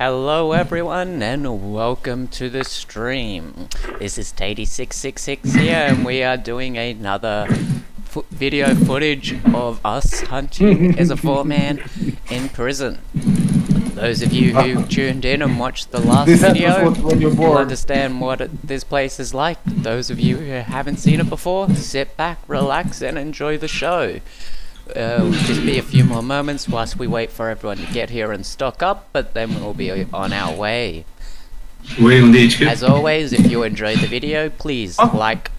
Hello everyone and welcome to the stream. This is Taity666 here and we are doing another fo video footage of us hunting as a four-man in prison. Those of you who tuned in and watched the last This video episode when you're will understand what it, this place is like. Those of you who haven't seen it before, sit back, relax and enjoy the show. Uh, it'll just be a few more moments whilst we wait for everyone to get here and stock up, but then we'll be on our way. Waiting on the HQ. As always, if you enjoyed the video, please Oh. like,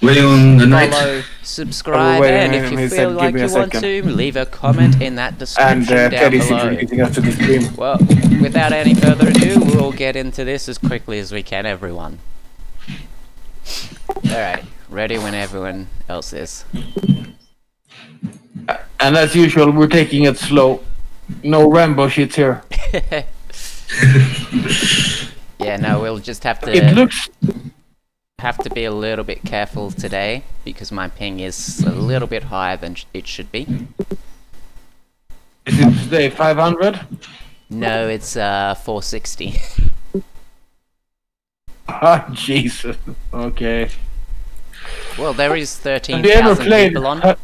Waiting on the knight. follow, subscribe, wait and if you feel said, like you want to, leave a comment in that And description uh, down Teddy's below. introducing us to the stream. Well, without any further ado, we'll get into this as quickly as we can, everyone. Alright, ready when everyone else is. And as usual, we're taking it slow. No Rambo shit here. yeah, no, we'll just have to It looks. have to be a little bit careful today because my ping is a little bit higher than it should be. Is it today 500? No, it's uh 460. Ah, Jesus. Okay. well, there is Have 13,000 people on.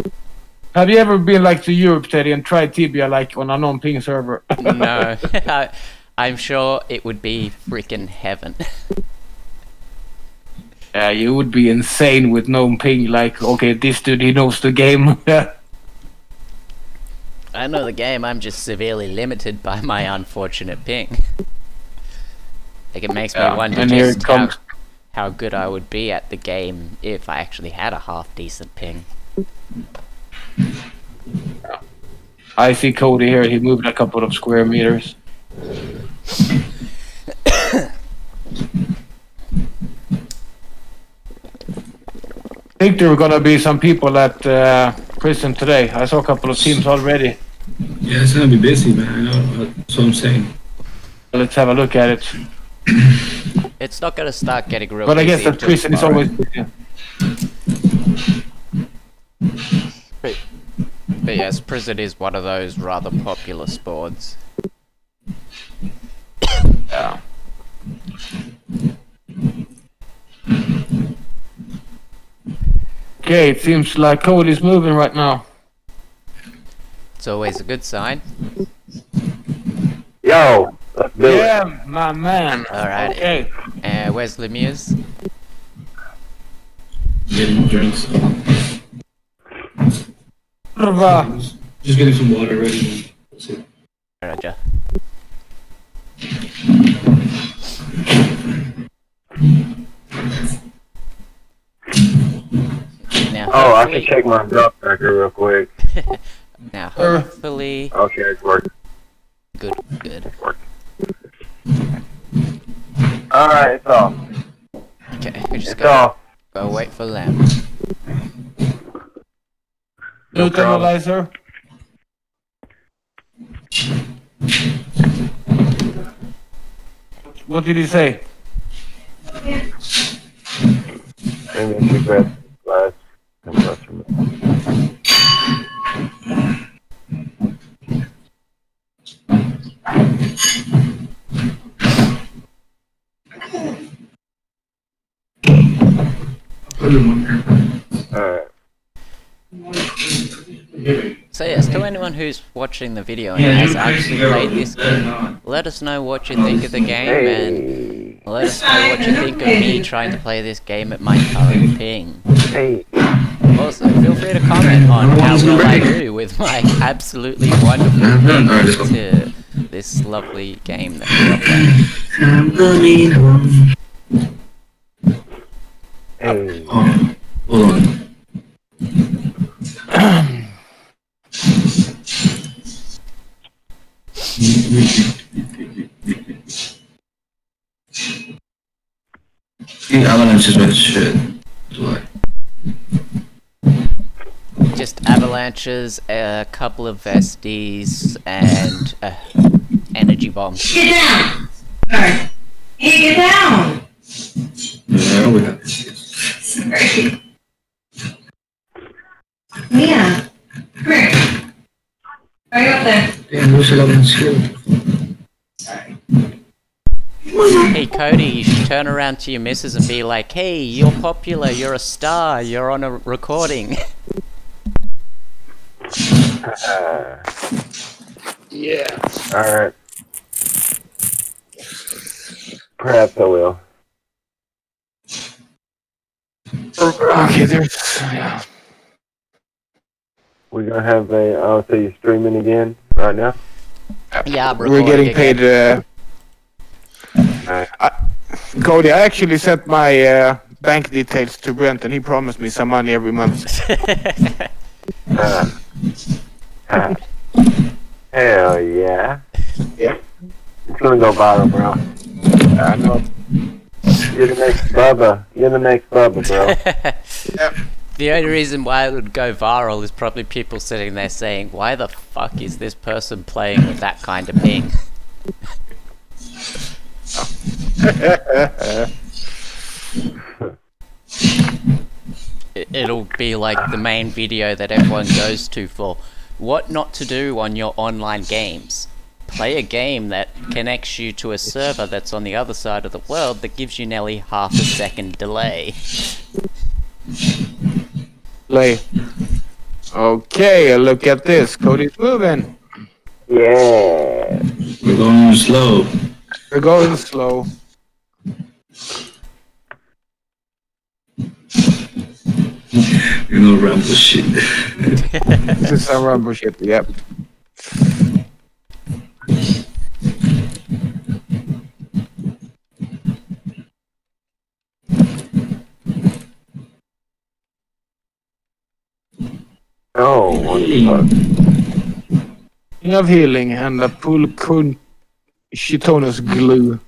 Ha- have you ever been like to Europe, Teddy, and tried Tibia like on a non-ping server? no, I'm sure it would be freaking heaven. Yeah, you would be insane with no ping. Like, okay, this dude he knows the game. I know the game, I'm just severely limited by my unfortunate ping. Like, it makes me Yeah, wonder just. How, how good I would be at the game if I actually had a half decent ping. I see Cody here. He moved a couple of square meters. I think there were gonna be some people at uh, prison today. I saw a couple of teams already. Yeah, it's gonna be busy, man. I know. That's what I'm saying. Let's have a look at it. It's not gonna start getting real But I guess busy that until prison is always busy. But yes, prison is one of those rather popular sports. Yeah. Okay, it seems like Cody's moving right now. It's always a good sign. Yo, let's do it. Yeah, my man. Alright. Okay. Uh, where's Lemieux? Getting drinks. Kurwa. Just getting some water ready. That's it. Roger. Now, Oh, I can check my drop tracker real quick. now hopefully, Okay, it's working. good, good. Alright, it's off. Okay, we just It's gotta off. go wait for them. No analyzer. What did he say? Maybe I should grab glass. compressor. Put Alright. There. So yes, to anyone who's watching the video and has actually played this game, let us know what you think of the game and let us know what you think of me trying to play this game at my current ping. Hey. Also, feel free to comment on how well I do with my absolutely wonderful I'm done. Alright, let's ping to this lovely game that we are playing. I'm running home. Hey. Hold on. Avalanche is bad shit. Just avalanches, a couple of vesties, and uh, energy bombs. Get down! Sorry. Hey, get down! Yeah, we have this. Sorry. Mia, come here. Are you up there? Damn, where's the avalanche here? Sorry. Hey Cody, you should turn around to your missus and be like, "Hey, you're popular. You're a star. You're on a recording." Uh, Yeah. Alright. Perhaps I will. Okay, there's. Yeah. We're gonna have a. I'll so you're streaming again right now? Yeah, I'm We're getting again. paid. Uh, Alright. Cody, I actually sent my uh, bank details to Brent, and he promised me some money every month. Uh, uh, hell yeah. Yeah. It's gonna go viral, bro. I know. You're the next Bubba. You're the next Bubba, bro. The only reason why it would go viral is probably people sitting there saying, "Why the fuck is this person playing with that kind of ping?" It- It'll be like the main video that everyone goes to for what not to do on your online games. Play a game that connects you to a server that's on the other side of the world that gives you nearly half a second delay. Play. Okay, look at this. Cody's moving. Yeah. We're going slow. We're going slow. You know, Rambo shit. This is some Rambo shit. Yep. Oh, what the fuck? King of healing and a pull kun chitonus glue.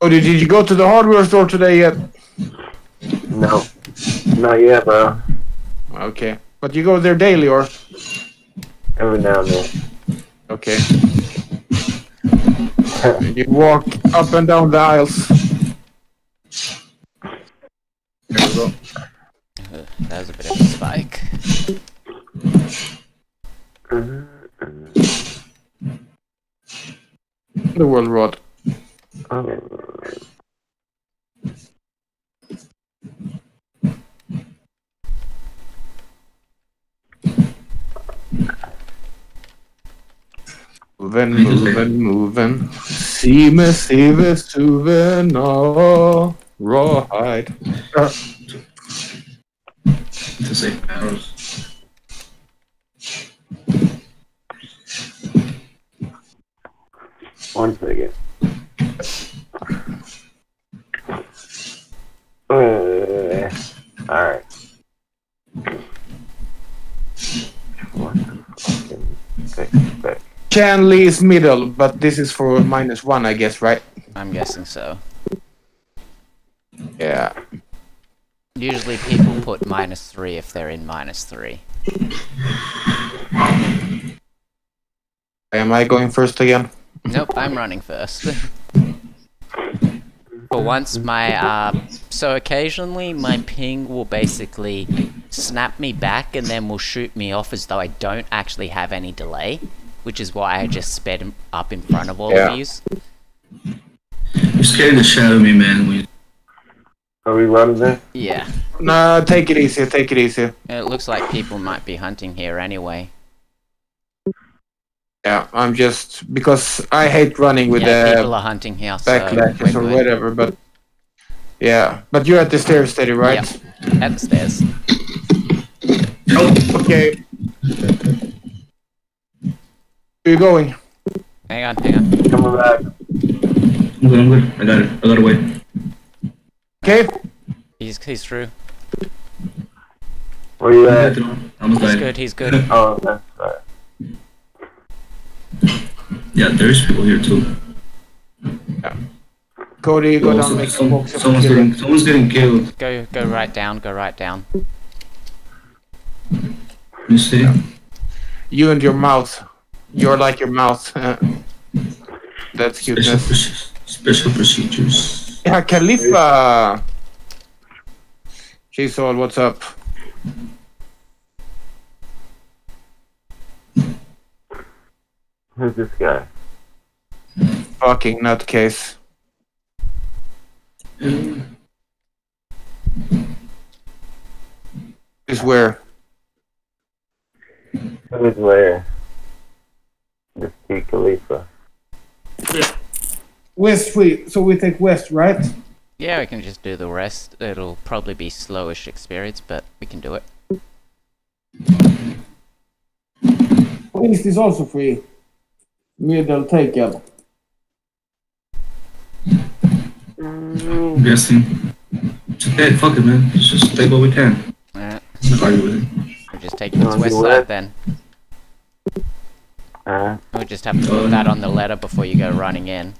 Oh, Cody, did you go to the hardware store today yet? No. Not yet, bro. Okay. But you go there daily or? Every now and then. Okay. You walk up and down the aisles. There we go. That was a bit of a spike. The world rod. Moving, moving, moving. See me, see me, suven, oh, rawhide. To say arrows. One second. Uh, Alright. What the fucking expect? Is middle, but this is for minus one, I guess, right? I'm guessing so. Yeah. Usually people put minus three if they're in minus three. Am I going first again? Nope, I'm running first. For once, my uh, so occasionally my ping will basically snap me back and then will shoot me off as though I don't actually have any delay, which is why I just sped up in front of all Yeah. of you. You scared the shit out of me, man. When you Are we running there? Yeah, No, take it easy, take it easy. it looks like people might be hunting here anyway. Yeah, I'm just because I hate running with yeah, the people are hunting here, so backlashes we're or good. whatever, but yeah. But you're at the stairs steady, right? Yeah, At the stairs. oh, Okay. Where you going? Hang on, hang on. Coming back. I'm good, I'm good. I got it. I got away. Okay. He's he's through. Where you at? good. He's died. good. He's good. Oh, that's right. Yeah, there's people here too. Yeah. Cody, go Oh, down, some- make some some- walks. someone's getting someone's getting killed. Go go right down. Go right down. You see? You and your mouth. You're like your mouth. That's Special, cuteness. proce- special procedures. Yeah, Khalifa. She's all, what's up? Who's this guy? Fucking nutcase. Is where? Who is where? This T Khalifa. West we so we take west, right? Yeah, we can just do the rest. It'll probably be slowish experience, but we can do it. East is also free. Middle taken. guessing. Hey, fuck it, man. Let's just take what we can. Alright, I'm with it. we're just taking this Wanna west side then. Uh, We'll just have to put that on the letter before you go running in.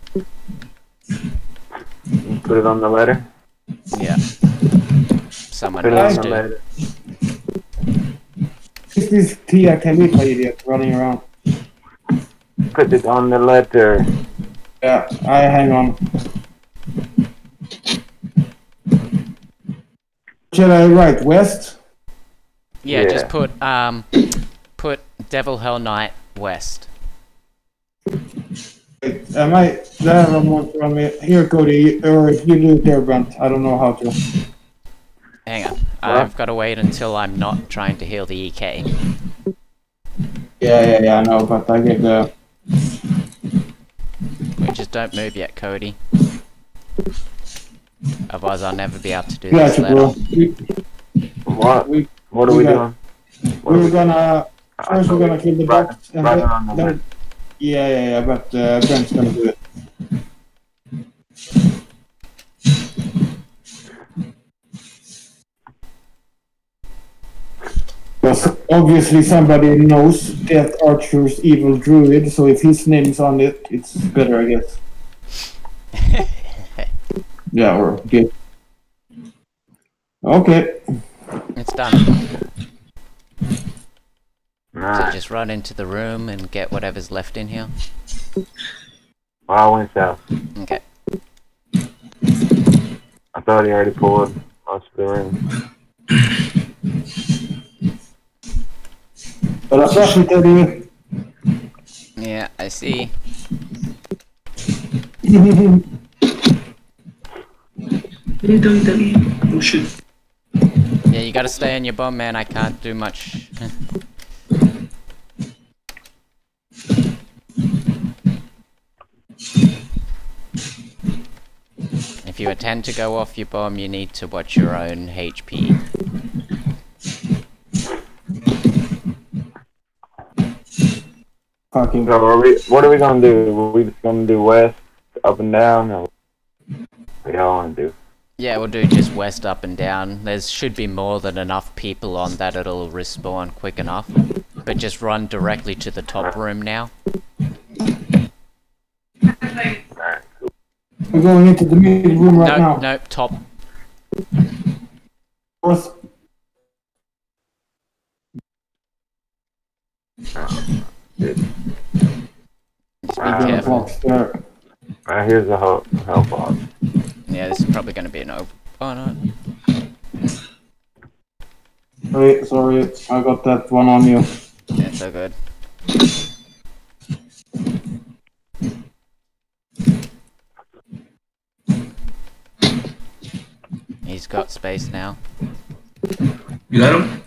put it on the letter. Yeah. Someone Put it on needs the to. letter. This is this Tia Khalifa idiot running around? Put it on the letter. Yeah, I hang on. Should I write west? Yeah, Yeah. just put um, put Devil Hell Knight west. Am I there or more from me? Here, Cody, or if you do it there, Brent. I don't know how to. Hang on, I've got to wait until I'm not trying to heal the EK. Yeah, yeah, yeah, I know, but I get the. We just don't move yet, Cody. Otherwise, I'll never be able to do this Gotcha, letter. bro. What? we, What are we we doing? What are we're we- gonna. I First, we're gonna kill the Run- box, and run then, on the then- yeah, yeah, yeah, but uh, Brent's gonna do it. Because obviously somebody knows Death Archer's evil druid, so if his name's on it, it's better, I guess. yeah, or good. Okay. It's done. So just run into the room and get whatever's left in here. I went south. Okay. I thought he already pulled most of the room. But that's what we tell you. Yeah, I see. Hey, Dougie, Dougie. Oh shit. Yeah, you gotta stay on your bum, man. I can't do much. if you intend to go off your bomb, you need to watch your own HP. Fucking. So are we, what are we gonna do? Are we just gonna do west, up and down? Or what y'all wanna do? Yeah, we'll do just west up and down. There should be more than enough people on that it'll respawn quick enough. But just run directly to the top room now. Alright, cool. We're going into the middle room right no, now. no, top. Fourth. Good. Just be careful. Box there. Alright, here's the help, help box. Yeah, this is probably gonna be an op- Oh no. Wait, sorry, I got that one on you. Yeah, so good. He's got space now. You got him?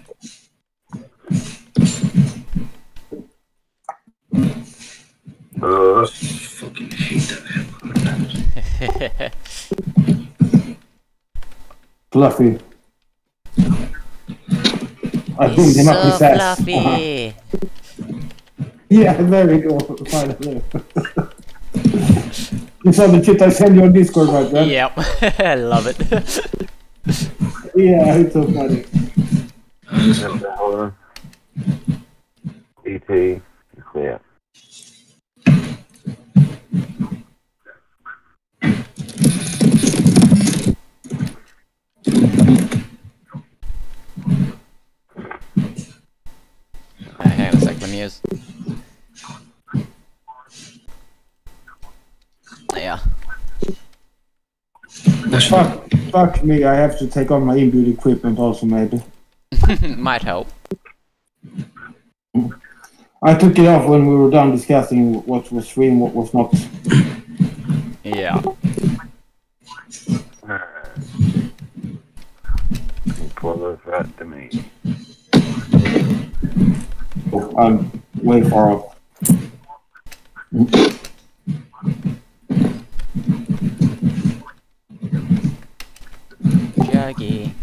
Uh, Fucking hate that. Fluffy. I think him up his so ass. fluffy. Yeah, there we go. Finally. you saw the shit I sent you on Discord, right? right? Yep, I love it. Yeah, it's so funny. Let's hold on. ET, clear. Hang on a sec, let me use. Fuck, fuck me, I have to take on my inbuilt equipment also, maybe. Might help. I took it off when we were done discussing what was stream, what was not. Yeah. Pull those right to me. Oh, I'm way far off. Juggy.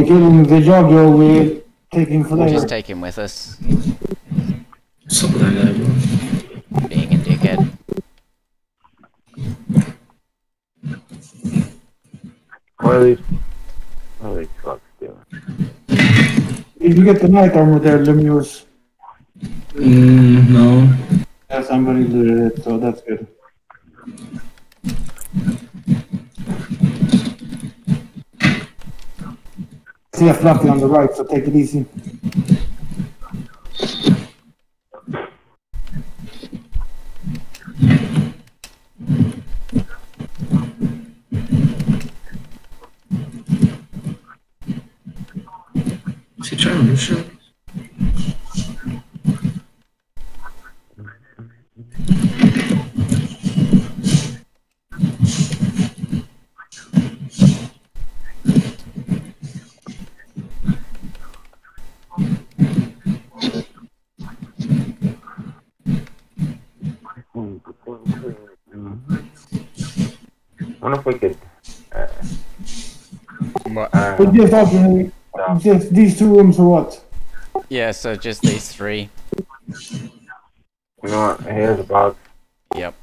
We're killing the Jojo, we're taking We'll just take him with us, What's up with that guy, being a dickhead. What are these? What are these fucks doing? If you get the knight armor there, Luminous, Mm, no. yeah, somebody did it, so that's good. See a fluffy on the right, so take it easy. Is he trying to shit? wonder if we could. Uh, What? uh, But just alternate, just these two rooms or what? Yeah, so just these three. you know what? Here's a box. Yep.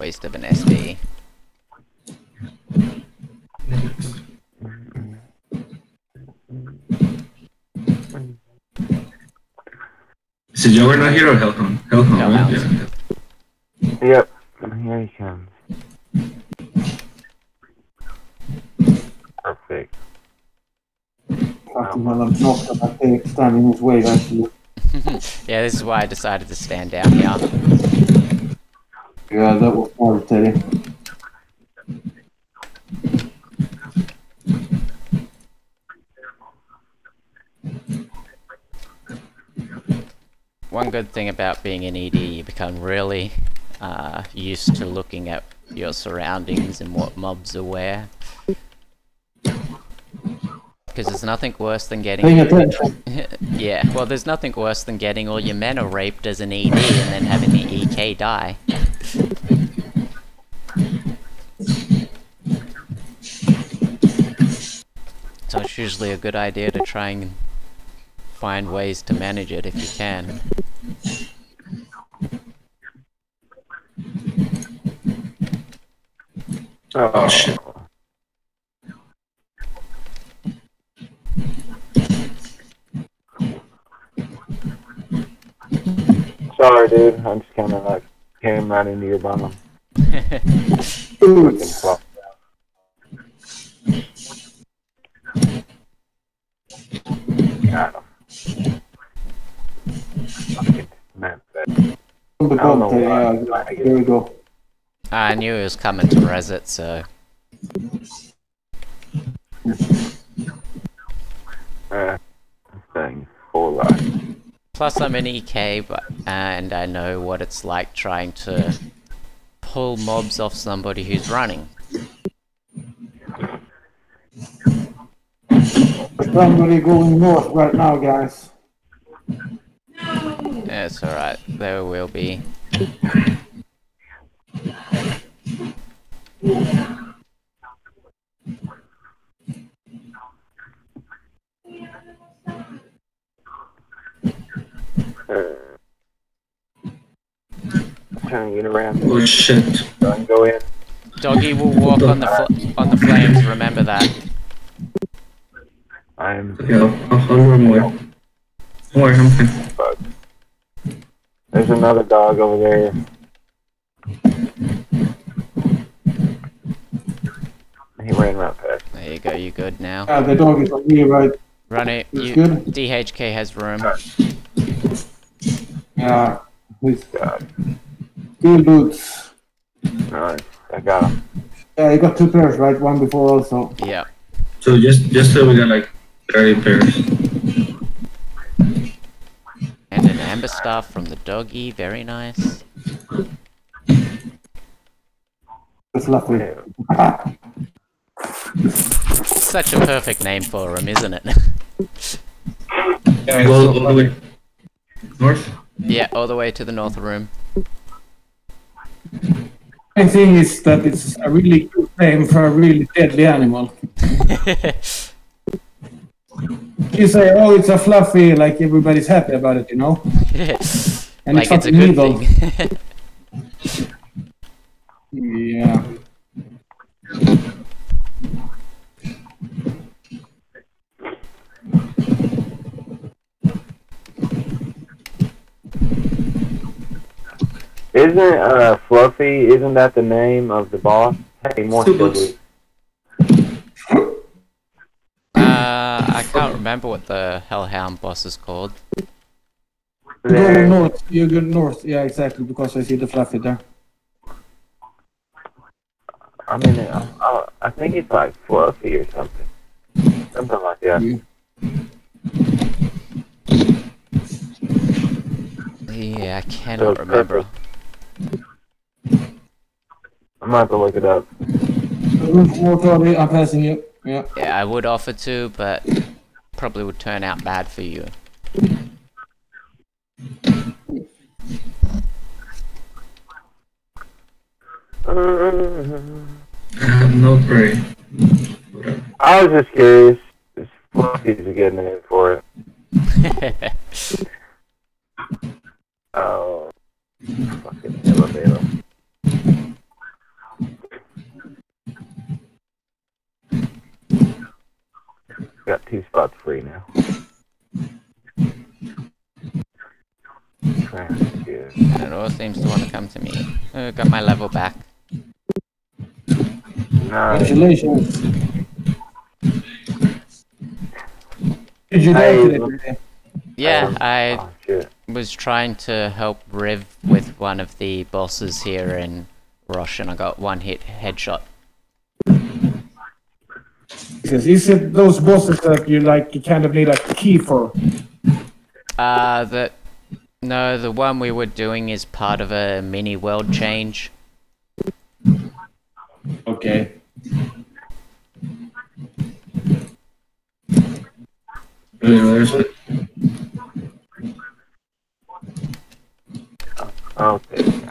Waste of an SD. Is the Juggernaut here or Hellhound? Hellhound, right? Hellhound. Yeah. Yep. Here he comes. Perfect. Fucking hell, I'm not gonna take stand in his way, actually. Yeah, this is why I decided to stand down here. Yeah, that was smart, Teddy. One good thing about being an ED, you become really uh, used to looking at your surroundings and what mobs are where. Because there's nothing worse than getting yeah, well, there's nothing worse than getting all your men are raped as an ED and then having the EK die. So it's usually a good idea to try and find ways to manage it if you can. Oh, shit. Sorry, dude. I'm just kind of like came right into your bottom. Fucking Boots. flop. Got him. Fucking man, that- I don't know gun, why. yeah, there we go. I knew he was coming to res it, so Uh, this thing's full life. Plus, I'm an EK, but and I know what it's like trying to pull mobs off somebody who's running. Somebody going north right now, guys. Yeah, it's alright. There will be. Trying to get around. Oh shit. Don't go in. Doggy will walk on the fl- on the flames. Remember that. I'm Okay, I'll, I'll, I'll run away. Don't worry, I'm fine. but there's another dog over there. He ran right past. There you go. You good now? Yeah, the dog is on me, right? Run it. It's You, good. DHK has room. Yeah. With God. Good boots. Nice. I got them. Yeah, you got two pairs, right? One before also. Yeah. So just just so we got like 30 pairs. And an amber staff from the doggy. Very nice. It's lovely. Yeah. Such a perfect name for him, isn't it? Yeah, Go all the way north. yeah. All the way to the north room. The thing is that it's a really good name for a really deadly animal. You say, oh, it's a fluffy, like everybody's happy about it, you know? And like it's a fucking good evil. thing. Yeah. Isn't uh Fluffy? Isn't that the name of the boss? Hey, more Super. silly. uh, I can't remember what the Hellhound boss is called. Go north. You go north. Yeah, exactly, because I see the fluffy there. I mean, I, I, I think it's like Fluffy or something. Something like that. Yeah, I cannot So, remember. I'm gonna have to look it up. More I'm passing you. Yeah. Yeah, I would offer to, but probably would turn out bad for you. I have no prey. I was just curious. This Fluffy's a good name for it. Oh, fucking elevator. Got two spots free now. Trash, good. and it all seems to want to come to me. Uh, got my level back. Nice. Congratulations. Did you Hey, know today? Yeah, I Was trying to help Riv with one of the bosses here in Rosh, and I got one hit headshot. Because is it those bosses that you like you kind of need a key for? Uh, the no, the one we were doing is part of a mini world change. Okay. Yeah, there's it. Okay.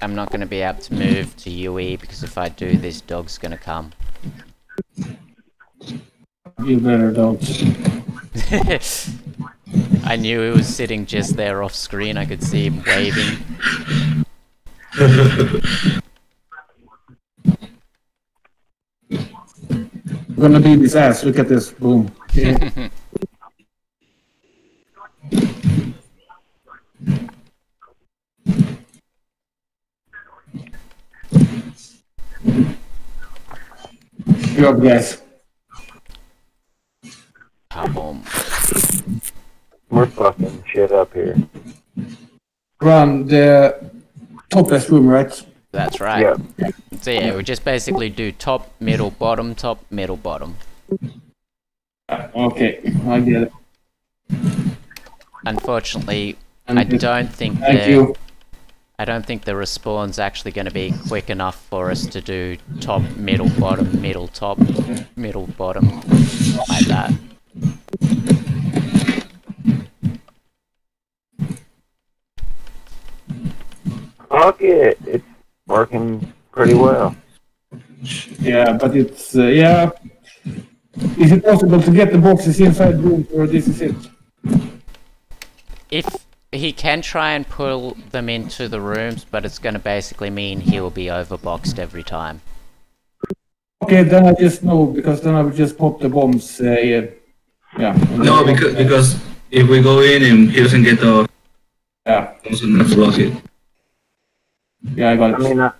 I'm not going to be able to move to UE because if I do, this dog's going to come. You better don't. I knew he was sitting just there off screen. I could see him waving. gonna beat his ass. Look at this. Boom. Yeah. Good job, guys. Come on. We're fucking shit up here. Run the top left room, right? That's right. Yep. So yeah, we just basically do top, middle, bottom, top, middle, bottom. Okay, I get it. Unfortunately, I don't think Thank the you. I don't think the respawn's actually going to be quick enough for us to do top, middle, bottom, middle, top, middle, bottom, like that. fuck it. It's working pretty well. Yeah, but it's uh, yeah. Is it possible to get the boxes inside rooms, or this is it? If he can try and pull them into the rooms, but it's going to basically mean he will be overboxed every time. Okay, then I just know because then I would just pop the bombs. Uh, yeah. yeah. No, because because if we go in and he doesn't get the Yeah, also have to block it. Yeah, I got I mean, I,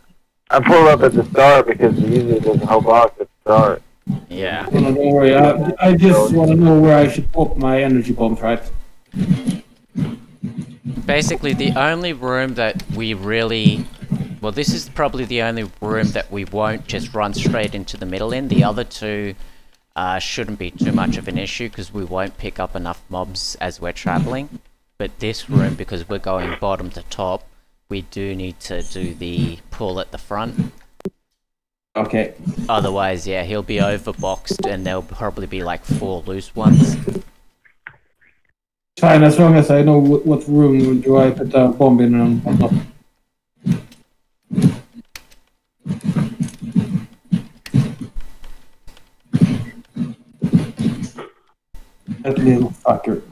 I pull up at the start because usually there's a whole box at the start. Yeah. No, no, don't worry. I, I just want to know where I should pop my energy bombs, right? Basically, the only room that we really. Well, this is probably the only room that we won't just run straight into the middle in. The other two uh, shouldn't be too much of an issue because we won't pick up enough mobs as we're traveling. But this room, because we're going bottom to top, we do need to do the pull at the front. Okay. Otherwise, yeah, he'll be overboxed and there'll probably be like four loose ones. Fine, as long as I know what, room do I put the bomb in on, on top. That little fucker.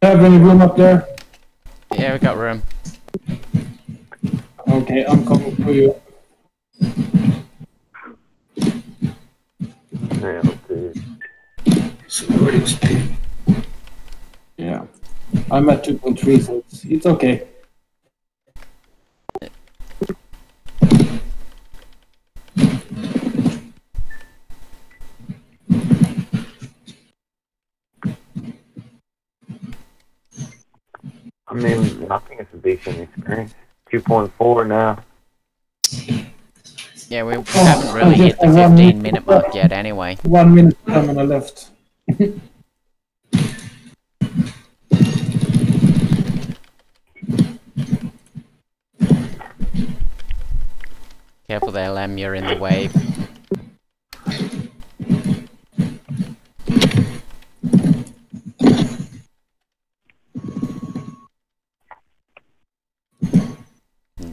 Have any room up there? Yeah, we got room. Okay, I'm coming for you. Yeah, let's see. So what is it? Yeah. I'm at 2.3, so it's, it's okay. I mean, I think it's a decent experience. 2.4 now. Yeah, we oh, haven't really hit the 15 minute mark yet anyway. One minute time on the left. Careful there, Lem, you're in the wave.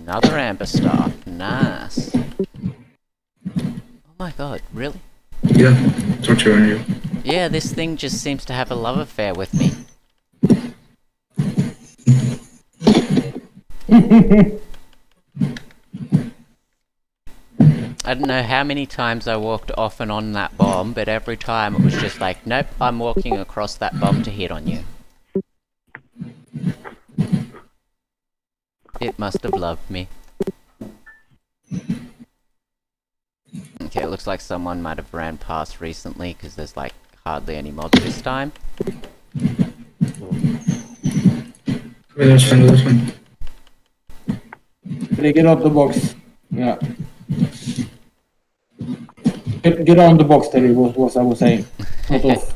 Another amber staff. Nice. Oh my god, really? Yeah, torture on you. Yeah, this thing just seems to have a love affair with me. I don't know how many times I walked off and on that bomb, but every time it was just like, nope, I'm walking across that bomb to hit on you. It must have loved me. Okay, it looks like someone might have ran past recently because there's like hardly any mobs this time. Okay, that's fine, that's fine. They get out the box. Yeah. Get, get on the box, Terry, was what I was saying.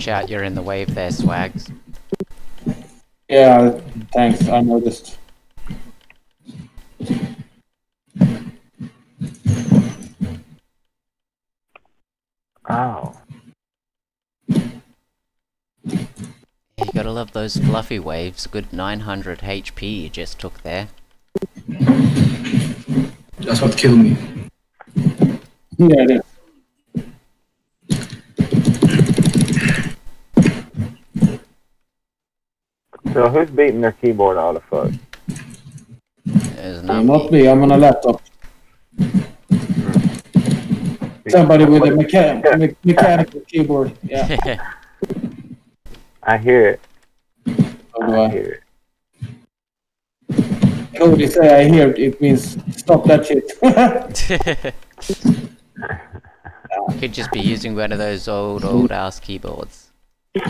Watch out, you're in the wave there, Swags. Yeah, thanks. I noticed. ow. You gotta love those fluffy waves. Good 900 HP you just took there. That's what killed me. Yeah, So who's beating their keyboard out of fuck? There's Uh, not not me. me, I'm on a laptop. Somebody with a mecha- me- mechanical keyboard. Yeah, I hear it. so do I I. hear it. Cody say I hear it, it means stop that shit. Could just be using one of those old, old ass keyboards.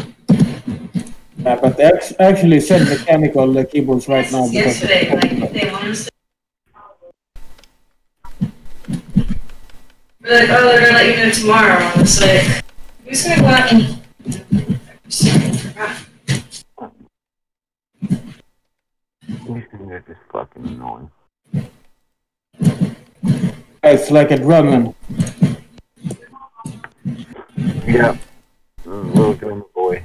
Yeah, but they act- actually sell mechanical uh, keyboards right now Yesterday, like, they want to They're like, oh, they're gonna let you know tomorrow. And it's like, who's gonna go out and. These things are just fucking annoying. It's like a drumming. Yeah. Mm, little drummer boy.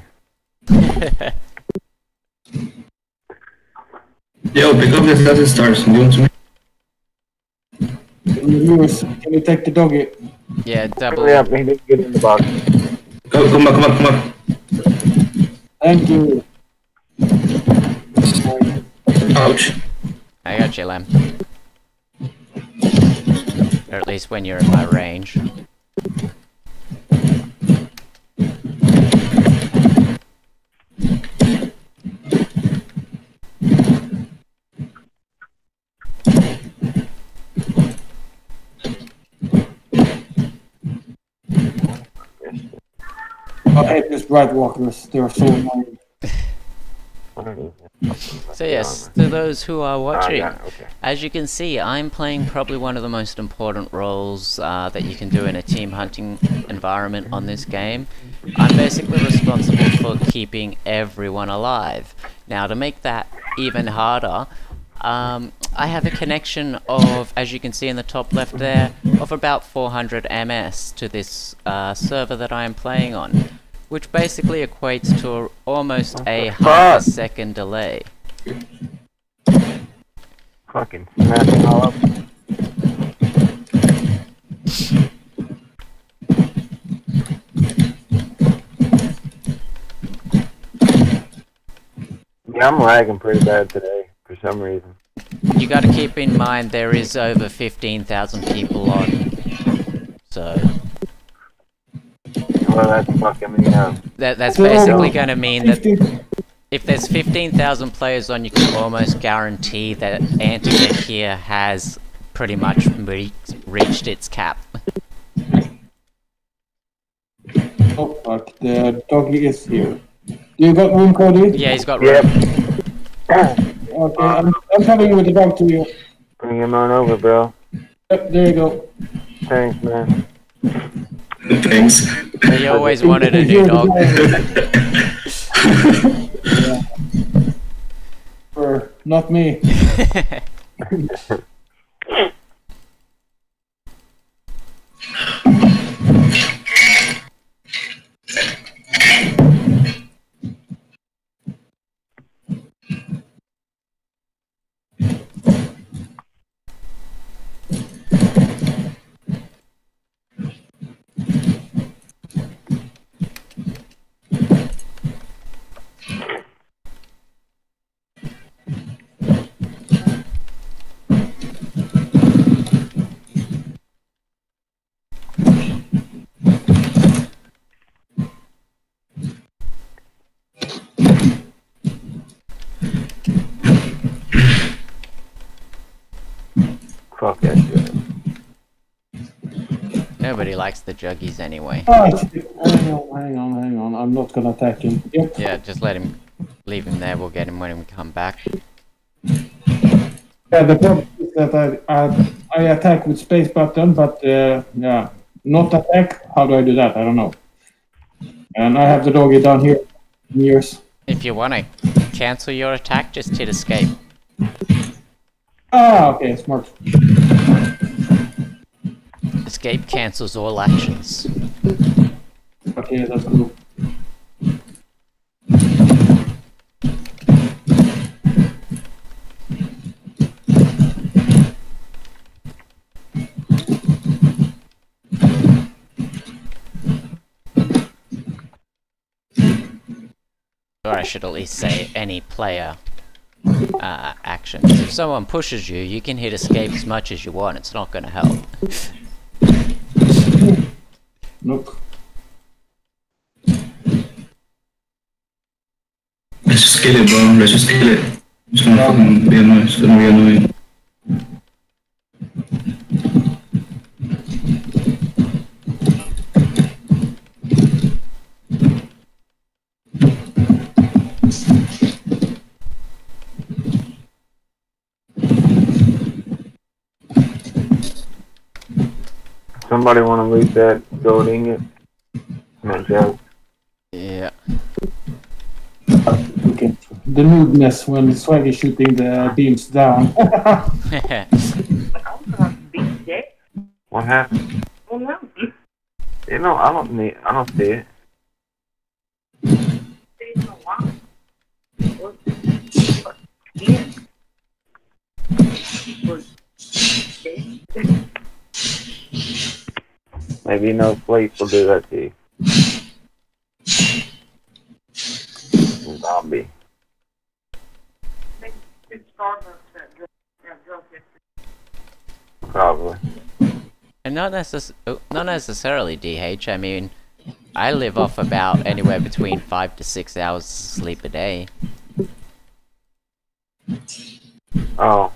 Yo, pick up the Death Stars and give them to me. Lewis, can you take the dog doggy? Yeah, double. Hurry up, he didn't get in the box. Go, come on, come on, come on. Thank you. Ouch. I got you, Lem. Or at least when you're in my range. I hate these Blightwalkers. They're so annoying. What are these? So yes, to those who are Ah, watching, yeah, okay. as you can see, I'm playing probably one of the most important roles uh, that you can do in a team hunting environment on this game. I'm basically responsible for keeping everyone alive. Now, to make that even harder, um, I have a connection of, as you can see in the top left there, of about 400 ms to this uh, server that I am playing on, which basically equates to almost a half a second delay. Fucking smashing all up. Yeah, I'm lagging pretty bad today for some reason. You got to keep in mind there is over 15,000 people on. So Well, that's fucking me up. that that's basically going to mean that if there's 15,000 players on, you can almost guarantee that Antinet here has pretty much re- reached its cap. Oh fuck, the doggy is here. You got room, Cody? Yeah, he's got room. Yep. room. Okay, I'm, I'm coming with the dog to you. Bring him on over, bro. Yep, there you go. Thanks, man. Thanks. He always wanted a new dog. Or not me. Nobody likes the juggies anyway. Shit. hang on, hang on, hang on. I'm not gonna attack him. Yep. Yeah, just let him leave him there. We'll get him when we come back. Yeah, the problem is that I, I, I attack with space button, but uh, yeah, not attack. How do I do that? I don't know. And I have the doggy down here. Years. If you want to cancel your attack, just hit escape. Ah, okay, smart. Escape cancels all actions. Okay, that's cool. Or I should at least say any player uh, actions. If someone pushes you, you can hit escape as much as you want. It's not going to help. Nope. Let's just kill it, bro. Let's just kill it. It's gonna fucking be annoying. It's gonna be annoying. Somebody want to leave that gold ingot? That joke. Yeah. Okay. The nudeness when Swag is shooting the beams down. What happened? Oh no. You know, I don't need. I don't see it. Maybe no sleep will do that to you. Zombie. Probably. and not necess- not necessarily DH. I mean, I live off about anywhere between five to six hours sleep a day. Oh.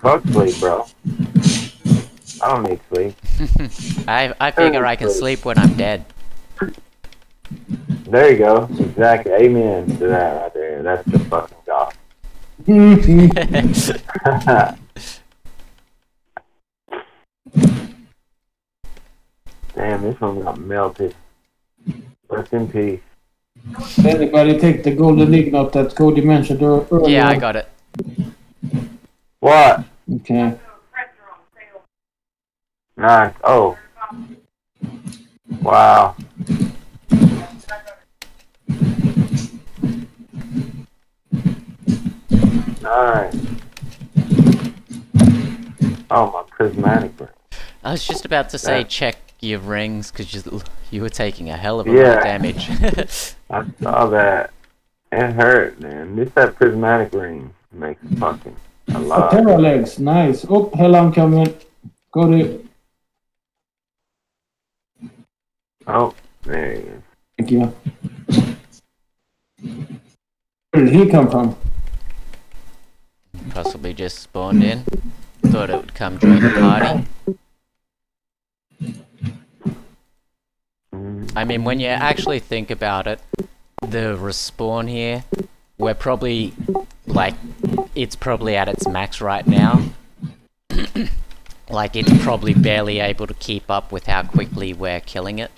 Fuck sleep, bro. I don't need sleep. I I figure I can sleep when I'm dead. There you go. Exactly. Amen to that right there. That's the fucking God. Damn, this one got melted. Rest in peace. Anybody take the golden ingot that Cody mentioned ear- earlier? yeah, I got it. What? Okay. Nice. Oh. Wow. Alright. Oh, my prismatic ring. I was just about to say Yeah. check your rings because you you were taking a hell of a lot of damage. I saw that. It hurt, man. This that prismatic ring makes fucking a lot. Terra legs, nice. Oh, hell, I'm coming. Cody, Oh, there he is. thank you. Where did he come from? Possibly just spawned in. Thought it would come join the party. I mean, when you actually think about it, the respawn here, we're probably like, it's probably at its max right now. Like, it's probably barely able to keep up with how quickly we're killing it.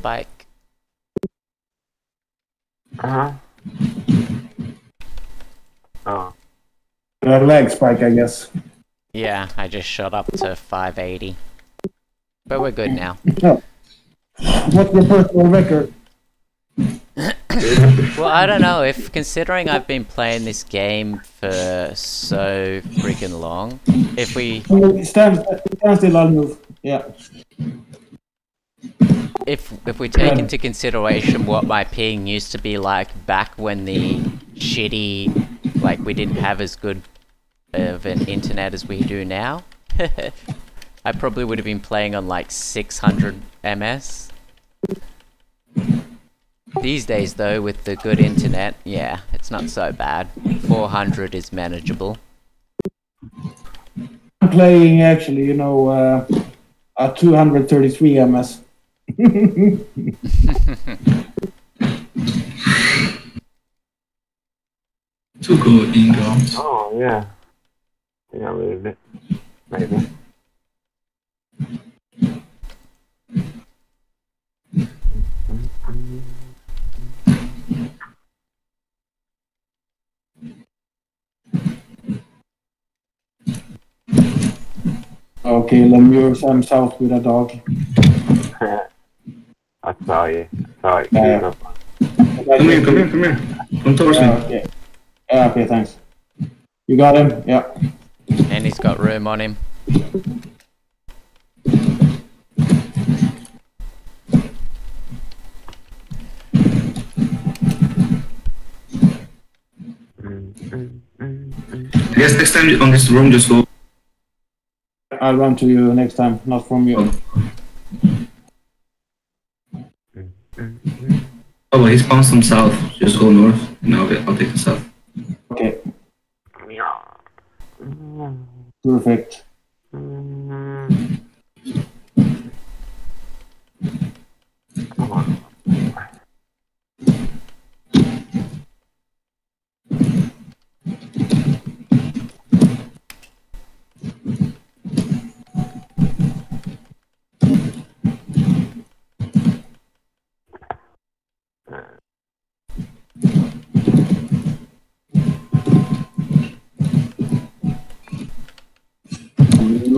Ooh, spike. Uh huh. Oh, Uh, leg spike, I guess. Yeah, I just shot up to 580. But we're good now. What's your personal record? Well, I don't know, if considering I've been playing this game for so freaking long, if we Stand, stand still, I'll move. Yeah. If if we take into consideration what my ping used to be like back when the shitty like we didn't have as good of an internet as we do now I probably would have been playing on like 600 ms these days though with the good internet yeah it's not so bad. 400 is manageable. I'm playing actually, you know, uh, a 233 ms. Two gold ingots. oh yeah. Yeah, I believe it. Maybe. Okay, Lemure Sam South with a dog. I saw you. I saw. Yeah. Come here, come here, come here. Come towards Yeah, me. Ah, okay. Yeah, okay, thanks. You got him? Yeah. And he's got room on him. I guess next time on this room, just go. I'll run to you next time, not from you. Oh, Oh, well, he's bounced some south. Just go north, and I'll, get, I'll take the south. Okay, perfect. Mm-hmm.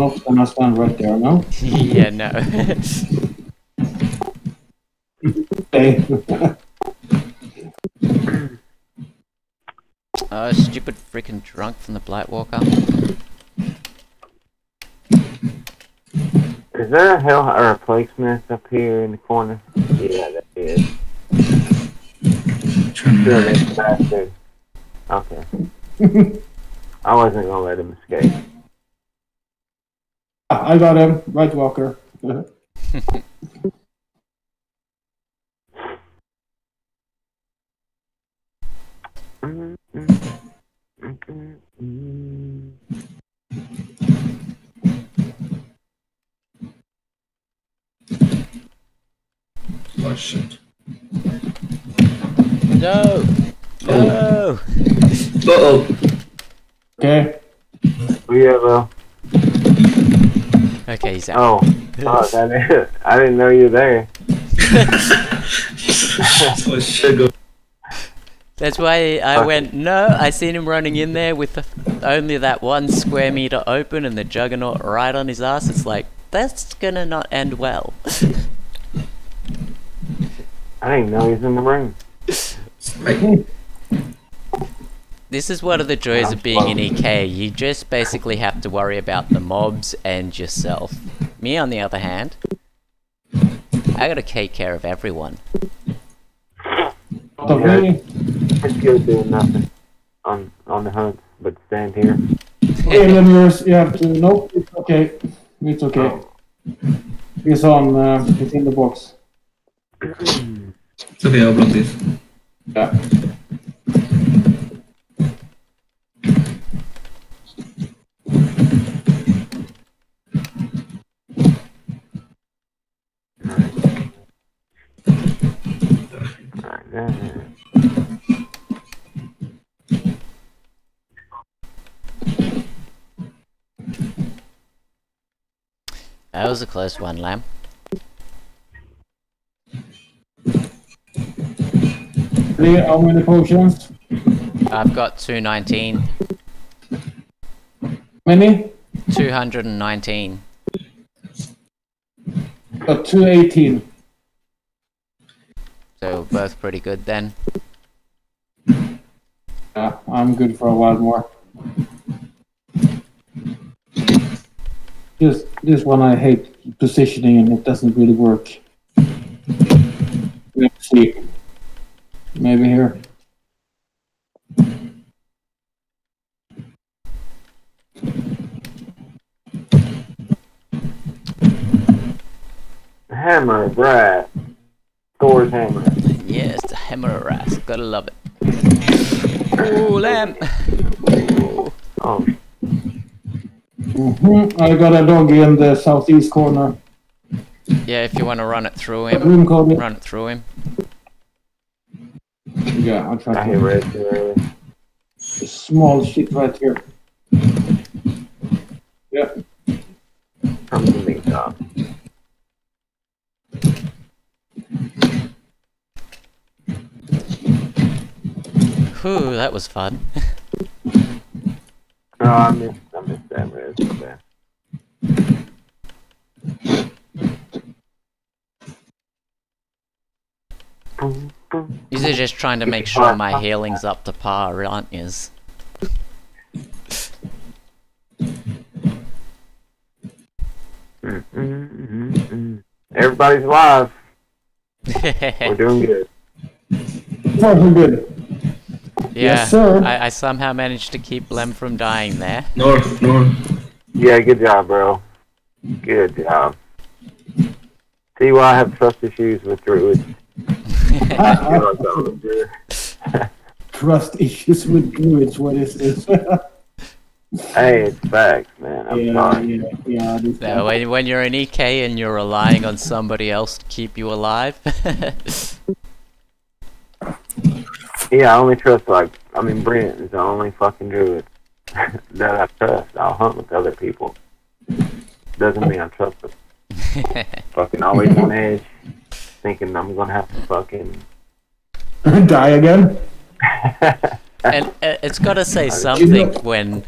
You're not gonna stand right there, no? yeah, no. Okay. oh, stupid freaking drunk from the Blightwalker. Is there a hell or a plaguesmith up here in the corner? Yeah, that is. Trying to Sure, hide. this bastard. Okay. I wasn't gonna let him escape. I got him, Blightwalker. Oh, shit. No! No! Uh-oh. Okay. Oh, yeah, well. Okay, he's out. Oh. Oh, that is. I didn't know you were there. shit. Go. That's why I went, no, I seen him running in there with the, only that one square meter open and the juggernaut right on his ass. It's like, that's gonna not end well. I didn't know he was in the room. Right. This is one of the joys of being in EK. You just basically have to worry about the mobs and yourself. Me, on the other hand, I gotta take care of everyone. Out of Yeah. me. This doing nothing on on the hunt, but stand here. Alien yours, you have to. Nope, it's okay. It's okay. It's on. Uh, he's in the box. It's okay, I'll block this. Yeah. Alright, there. Uh, uh, uh. That was a close one, Lamb. How many potions? I've got 219. Many? 219. Got 218. So both pretty good then. Yeah, I'm good for a while more. This this one I hate positioning and it doesn't really work. Let's see. Maybe here. Hammer of brass. Thor's hammer. Yes, the hammer of. Gotta love it. Ooh, Lamb! Ooh. Oh, hmm I got a dog in the southeast corner. Yeah, if you want to run it through him, Room code. run it through him. Yeah, I'll try hit to. red too early. Small shit right here. Yeah. From the big top. Whew, that was fun. Oh, I missed, I missed that red so bad. Boom, boom. You're just trying to make sure my healing's up to par, aren't yous? Mm. Everybody's alive. We're doing good. Far from good. Yeah, Yes, sir. I, I somehow managed to keep Lem from dying there. North, north. Yeah, good job, bro. Good job. See why I have trust issues with druids. Trust issues with druids. What is this? hey, it's facts, man. I'm yeah, sorry. yeah, yeah. This when, when you're an EK and you're relying on somebody else to keep you alive, Yeah, I only trust like I mean Brent is the only fucking druid that I trust. I'll hunt with other people. Doesn't mean I trust them. fucking always on edge, thinking I'm gonna have to fucking Die again? and uh, it's got to say You something know- when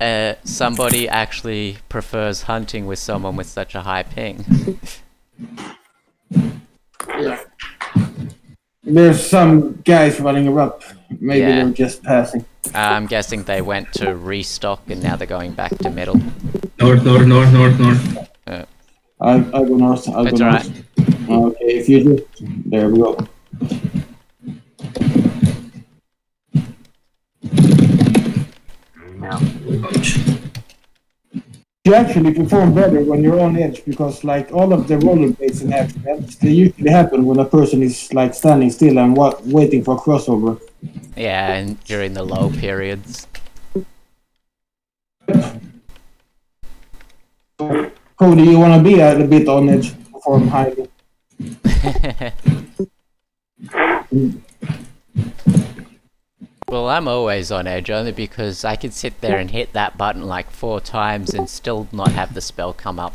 uh, somebody actually prefers hunting with someone with such a high ping. There's some guys running around. Maybe Yeah. they're just passing. I'm guessing they went to restock and now they're going back to middle. North, north, north, north, north. I, I go north. I It's go alright. north. Okay, if you do. There we go. now. Ouch. You actually perform better when you're on edge because, like, all of the rollerblades and accidents, they usually happen when a person is, like, standing still and wa- waiting for a crossover. Yeah, and during the low periods. Cody, you want to be a, a bit on edge, perform highly. well, I'm always on edge only because I can sit there and hit that button like four times and still not have the spell come up.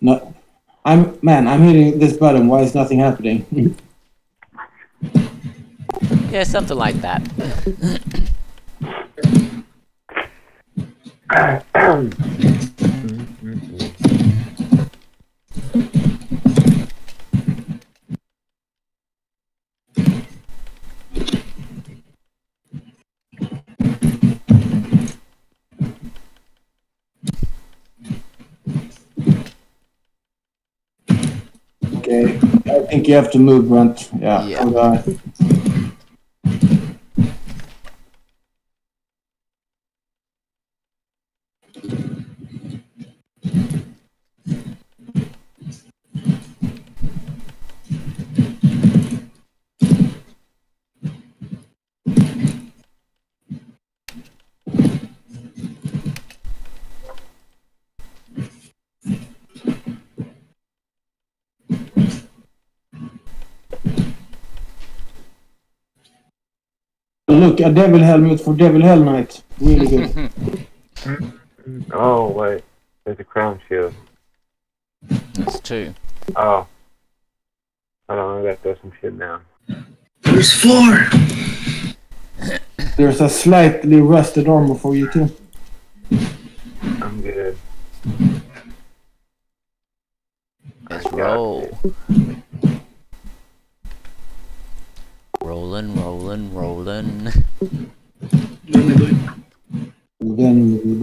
No, I'm man. I'm hitting this button. Why is nothing happening? yeah, something like that. Okay, I think you have to move, Brent. Yeah. Yeah. Look, a devil helmet for devil hell knight. Really good. Oh wait, there's a crown shield. That's two. Oh. Hold on, I gotta throw some shit down. There's four. There's a slightly rusted armor for you too. I'm good. Let's roll. Rolling, rolling, rolling. Then, then,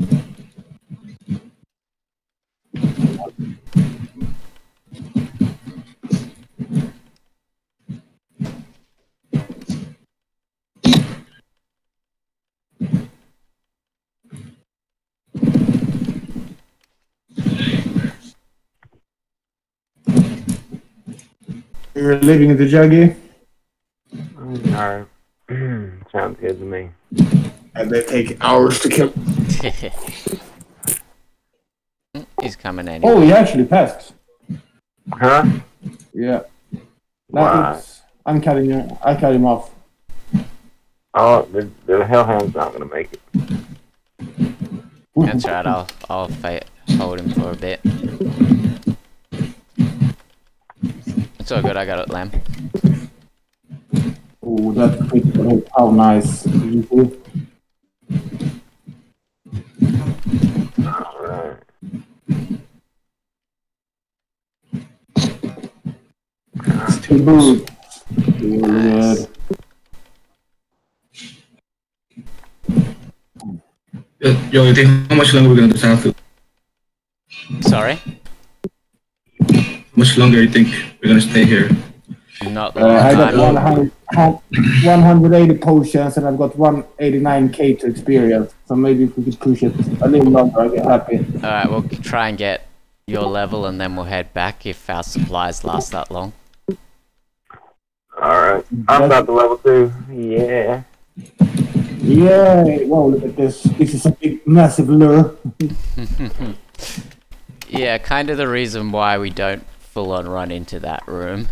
then. You're living in the juggy? Mm, Alright. Sounds good to me. And they take hours to kill. He's coming anyway. Oh, he actually passed. Huh? Yeah. Why? That's, I'm cutting him. I cut him off. Oh, the, the Hellhound's not gonna make it. That's right. I'll I'll fa- hold him for a bit. It's all good. I got it, Lamb. Oh, that critical hit. How nice. You see? Alright. Two boots. Really Nice. Yo, yo, you think how much longer we're gonna just have to? Sorry? How much longer you think we're gonna stay here? Not Uh, long I got 100, 180 potions and I've got 189k to experience. So maybe if we could push it a little longer, I'd get happy. Alright, we'll try and get your level and then we'll head back if our supplies last that long. Alright. I'm about to level two. Yeah. Yay! Wow, look at this. This is a big, massive lure. Yeah, kind of the reason why we don't full on run into that room.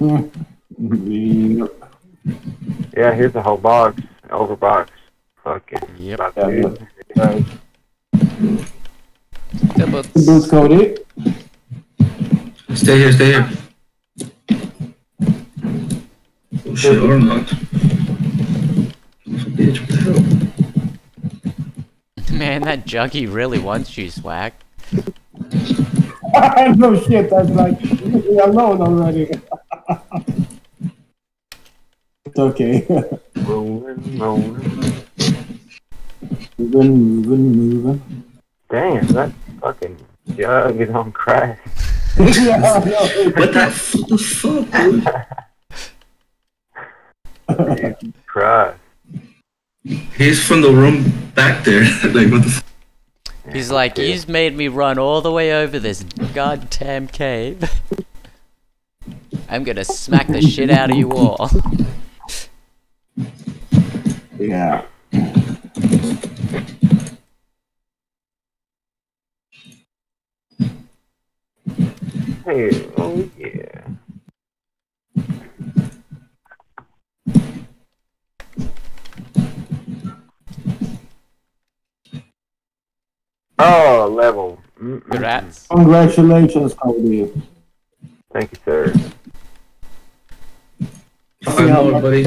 Yeah, here's the whole box. Over box. Fucking. Yep. About Yeah, to do. Double Boots, Cody. Stay here, stay here. Oh shit, or not. Bitch, what the hell? Man, that juggy really wants you, swag. no shit, that's like, leave me alone already. it's okay. Rolling, rolling. moving, moving, moving. Damn, that fucking jug is on crack. yeah, no, What the, f- the fuck, dude? Christ. He's from the room back there. like, what the f- He's like, you've made me run all the way over this goddamn cave. I'm gonna smack the shit out of you all. yeah. Hey, oh yeah. Oh, level. Congrats. Congratulations, Cody. Thank you, sir. See how Five much- buddy.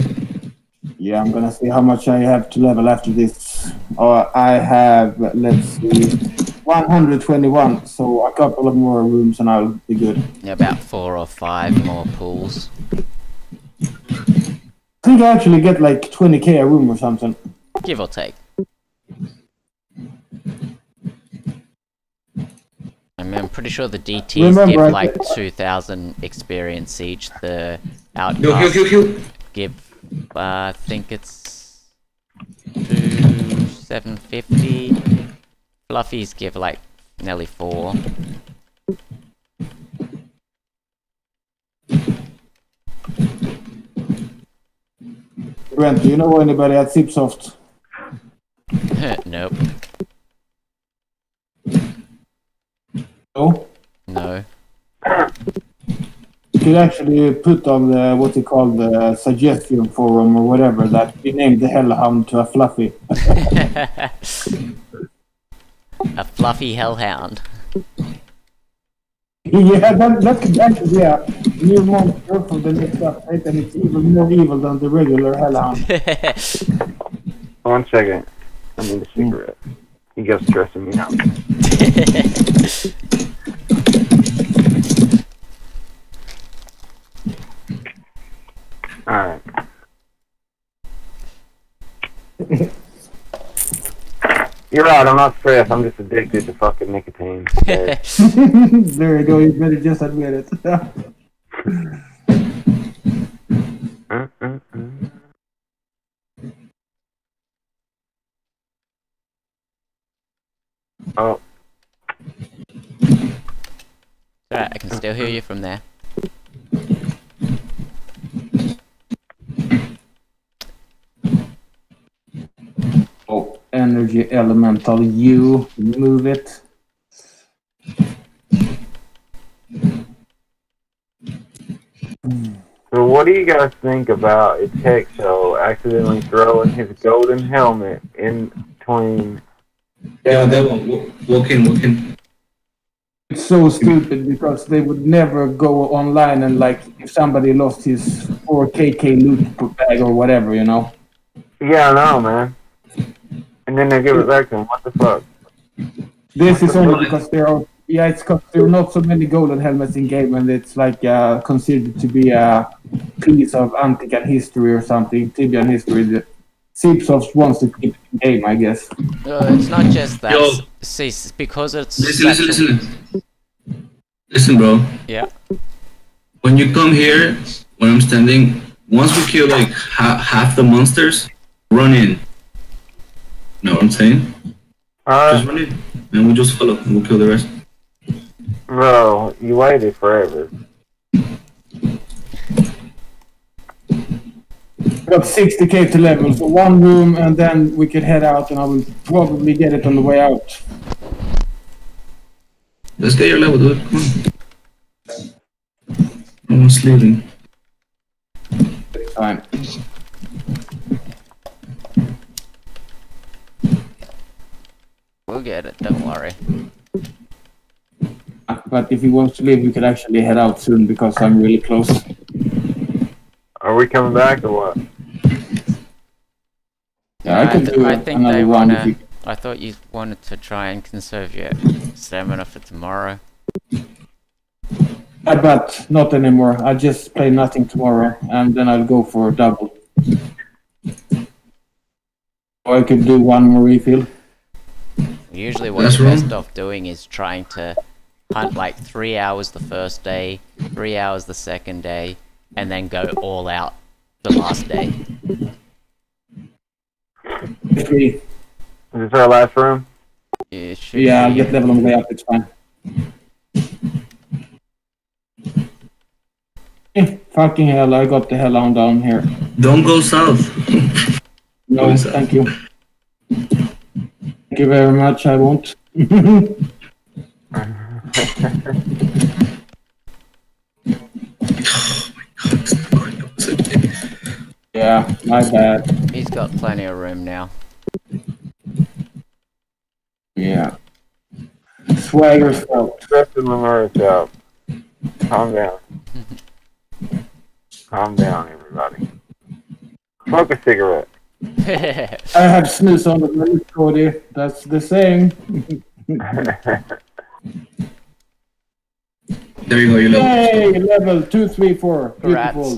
Yeah, I'm gonna see how much I have to level after this. Uh, I have, let's see, 121. So a couple of more rooms and I'll be good. Yeah, about four or five more pools. I think I actually get like 20k a room or something. Give or take. Mean, I'm pretty sure the DTs Remember, give I like 2,000 experience each. The Yo, yo, outcasts yo, yo. give, uh, I think it's two, 750. Fluffies give like nearly four. Brent, do you know anybody at Cipsoft? nope. No? No. You could actually put on the, what you call the suggestion forum or whatever that we named the Hellhound to a Fluffy. A fluffy hellhound. yeah, that, that could actually be a new monster for the next update and it's even more evil than the regular Hellhound. One second. I need a cigarette. You guys stressing me out. Alright. You're right, I'm not stressed. I'm just addicted to fucking nicotine. There you go, you better just admit it. Mm, mm, mm. Oh, Alright, I can still hear you from there. oh, energy elemental you move it. so what do you guys think about a tech show accidentally throwing his golden helmet in between? Yeah, that one. Walk, walk in, walk in. It's so stupid because they would never go online and like if somebody lost his 4KK loot bag or whatever, you know. Yeah, I know, man. And then they give it back to him. What the fuck? This is only because there are yeah, it's because there are not so many golden helmets in game, and it's like uh, considered to be a piece of Antican history or something, Tibian history. That Cipsoft wants to keep the game, I guess. Uh, it's not just that. Yo. s- See, because it's Listen, listen, listen. Listen, bro. Yeah. When you come here, when I'm standing, once we kill like ha- half the monsters, run in. Know what I'm saying? Just run in, and we'll just follow. and We'll kill the rest. bro, you waited forever. Got 60k to level, so one room, and then we could head out, and I will probably get it on the way out. Let's get your level, dude. Come on. No one's leaving. It's fine. We'll get it. Don't worry. But if he wants to leave, we could actually head out soon because I'm really close. Are we coming back or what? Yeah, I can th- do I think another they one wanna. you I thought you wanted to try and conserve your stamina for tomorrow. Uh, but not anymore. I just play nothing tomorrow, and then I'll go for a double. Or I could do one more refill. Usually, what That's you're wrong. best off doing is trying to hunt like three hours the first day, three hours the second day, and then go all out the last day. Three. Is this our last room? It should Yeah, I'll be- get level on the way up. It's fine. Eh, fucking hell! I got the hell on down here. Don't go south. No, What is that? thank you. Thank you very much. I won't. yeah, my bad. He's got plenty of room now. Yeah. Swagger's fault. Tristan Lemur's out. Calm down. Calm down, everybody. Smoke a cigarette. I have snooze on the list, Cody. That's the same. There you go, your level. Yay! Level two, three, four. Congrats.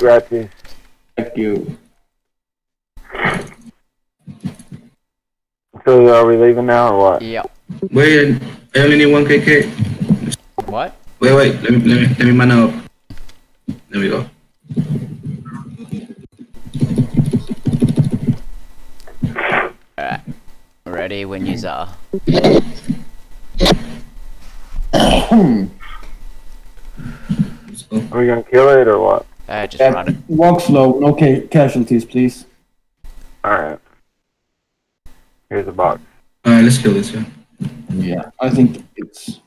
Beautiful. Gracias. Thank you. So are we leaving now or what? yep. Wait, I only need one KK. What? Wait, wait. Let me let me let me man up. There we go. Alright. Ready when you are. Let's. Are we gonna kill it or what? Uh, just Yeah, run it. walk slow. No ca- casualties, please. Alright. Here's a box. All right, let's kill this. Yeah. Yeah, I think it's.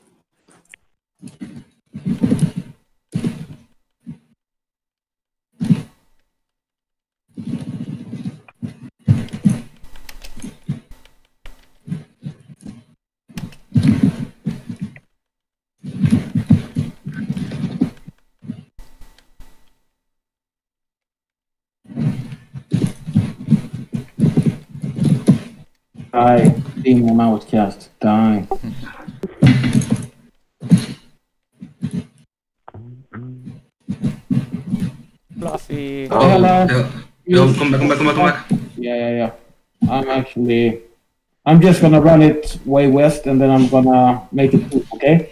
Die. Demon outcast. Die. Fluffy. Oh, Hello. Yo, yo, come back, come back, come back, come back. Yeah, yeah, yeah. I'm actually. I'm just gonna run it way west and then I'm gonna make it poop, okay?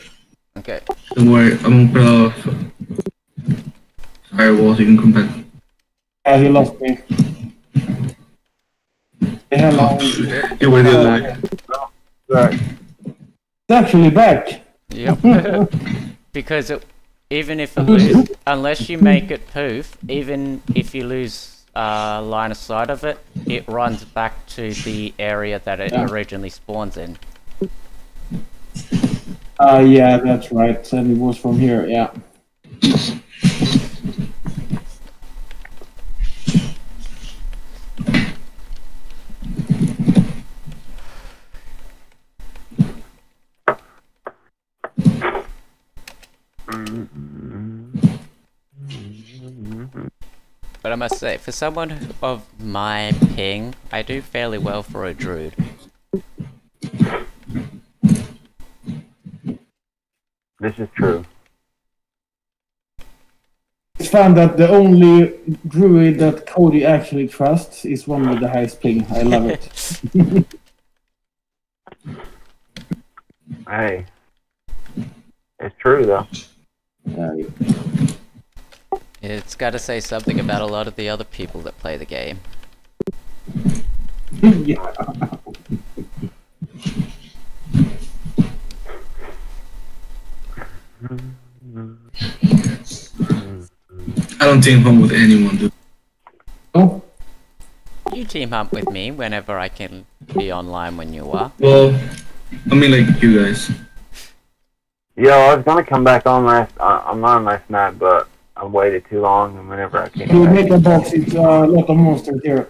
Okay. Don't worry, I'm gonna put a firewall so you can come back. Yeah, he lost me. The hell Oh, on. shit. You were the other way. Right. It's actually back. Yep. because it, even if you lose, unless you make it poof, even if you lose uh, line of sight of it, it runs back to the area that it Yeah. originally spawns in. Uh, yeah, that's right. And it was from here, yeah. But I must say, for someone of my ping, I do fairly well for a druid. This is true. It's fun that the only druid that Cody actually trusts is one with the highest ping. I love it. Hey. It's true though. Yeah, It's got to say something about a lot of the other people that play the game. yeah. I don't team home with anyone, dude. Oh, You team hunt with me whenever I can be online when you are. Well, I mean, like you guys. Yo, I was gonna come back on last. Uh, I'm on last night, but I waited too long, and whenever I came you make a box. It's a lot of monsters here.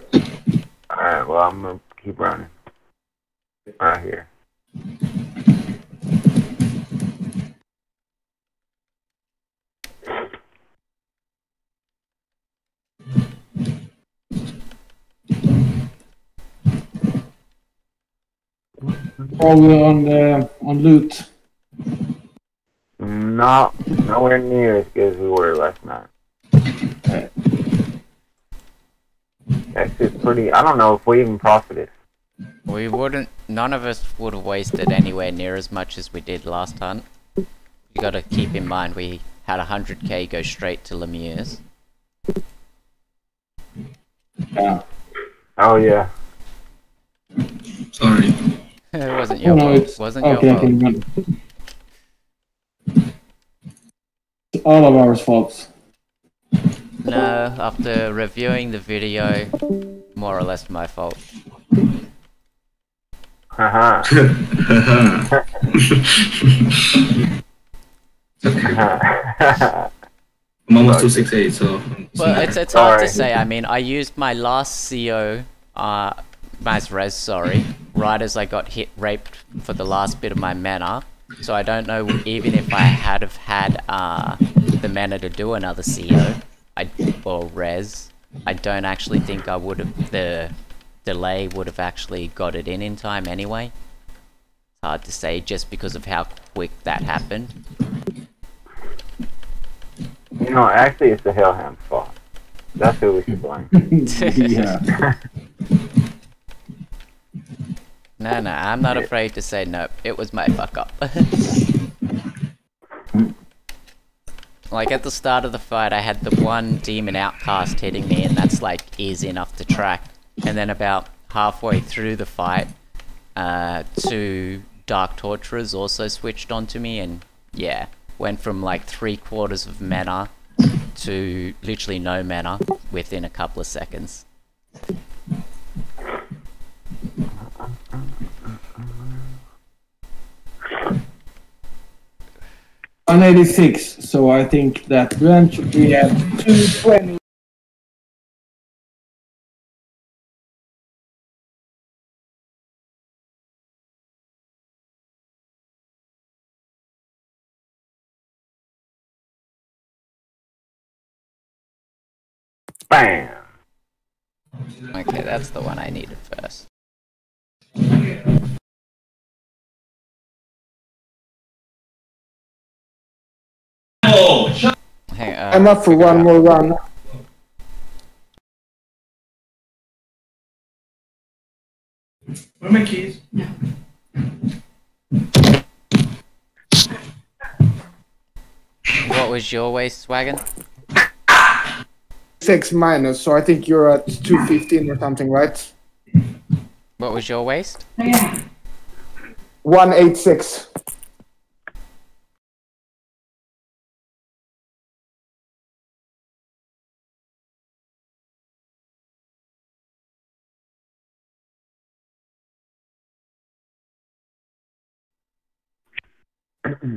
all right. Well, I'm gonna keep running. Right here. We on the on loot? Not nowhere near as good as we were last night. That's just pretty. I don't know if we even profited. We wouldn't. None of us would have wasted anywhere near as much as we did last hunt. You got to keep in mind we had 100k go straight to Lemieux. Yeah. Oh, oh yeah. Sorry. it wasn't Oh your fault. wasn't okay. your I fault. can run. It's all of our faults. No, after reviewing the video, more or less my fault. Haha. Haha. It's okay. I'm almost 268, so. Well, it's it's hard to say. I mean, I used my last CO, uh, my res, sorry, right as I got hit raped for the last bit of my mana. So I don't know even if I had have had uh the mana to do another CO, I or res. I don't actually think I would have the delay would have actually got it in in time anyway. It's hard to say just because of how quick that happened. you know, actually, it's the Hellhound's fault. That's who we should blame. yeah. No, no, I'm not afraid to say no. It was my fuck up. like at the start of the fight, I had the one demon outcast hitting me, and that's like easy enough to track. And then about halfway through the fight, uh, two dark torturers also switched onto me, and yeah, went from like three quarters of mana to literally no mana within a couple of seconds. One eighty six. So I think that Brent should be at two twenty. Bam. Okay, that's the one I needed first. Hey, uh, I'm up for one out- more run. Where are my keys? What was your waist wagon? Six minus, so I think you're at two fifteen or something, right? What was your waist? Yeah. One eight six. Eh.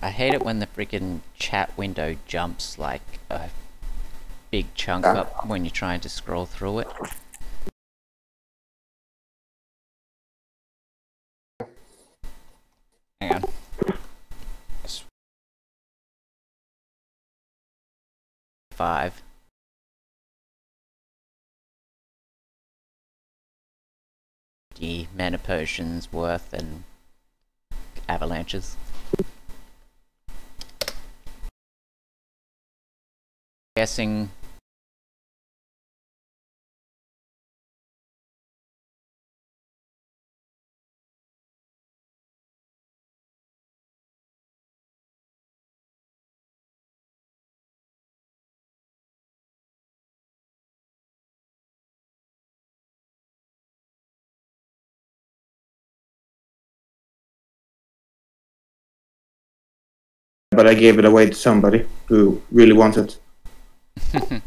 I hate it when the freaking chat window jumps like a big chunk up when you're trying to scroll through it. Five. The mana potions worth and avalanches. Guessing But I gave it away to somebody who really wanted.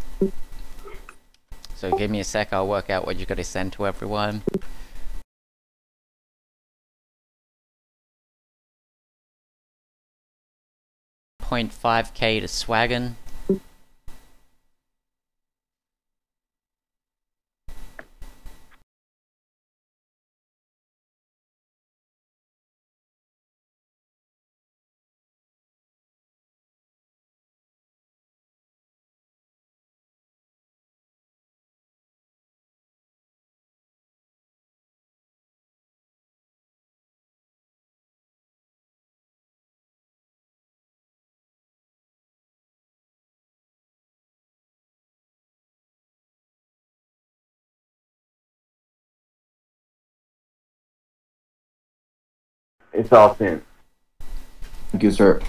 So give me a sec, I'll work out what you gotta send to everyone. Point five K to Swaggin. It's all sent. Thank you, sir.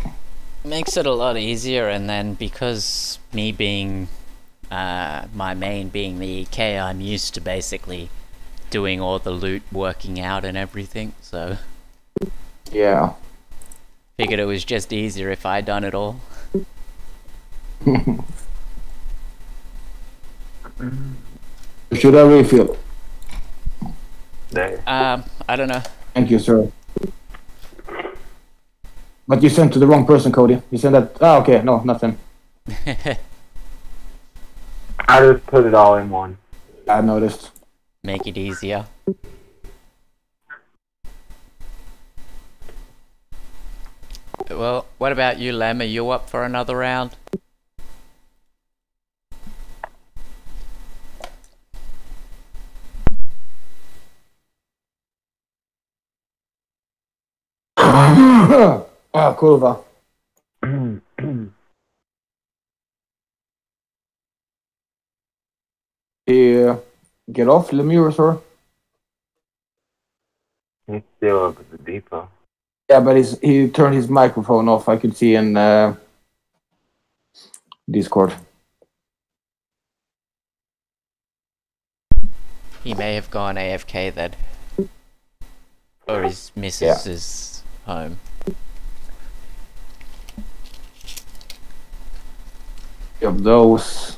Makes it a lot easier and then because me being uh, my main being the EK, I'm used to basically doing all the loot, working out and everything, so Yeah. figured it was just easier if I'd done it all. Should I refill? Um, I don't know. Thank you, sir. But you sent to the wrong person, Cody. You sent that. Ah, okay. No, nothing. I just put it all in one. I noticed. Make it easier. Well, what about you, Lem? Are you up for another round? ah, kurva. Yeah. Get off Lemure, sir. He's still up at the depot. Yeah, but he's, he turned his microphone off. I could see in uh, Discord. He may have gone AFK then. Or his missus is home. Of those.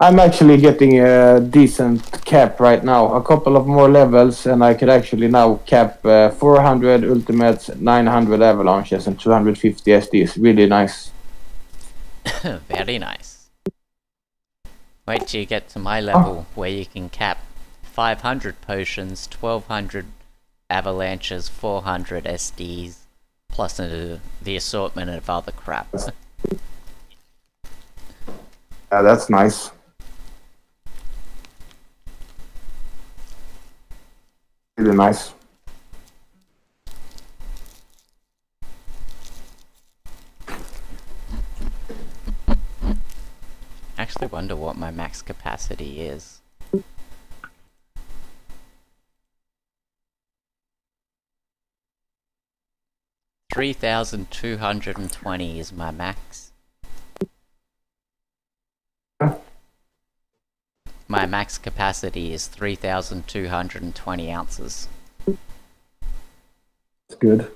I'm actually getting a decent cap right now. A couple of more levels, and I could actually now cap uh, 400 ultimates, 900 avalanches, and 250 SDs. Really nice. Very nice. Wait till you get to my level where you can cap 500 potions, 1200 avalanches, 400 SDs, plus uh, the assortment of other crap. Yeah, that's nice. Really nice. Actually wonder what my max capacity is. Three thousand two hundred and twenty is my max. My max capacity is three thousand two hundred and twenty ounces. It's good.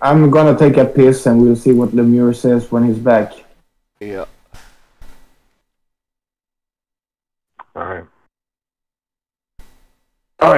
I'm gonna take a piss and we'll see what Lemure says when he's back. Yeah. Alright. Oh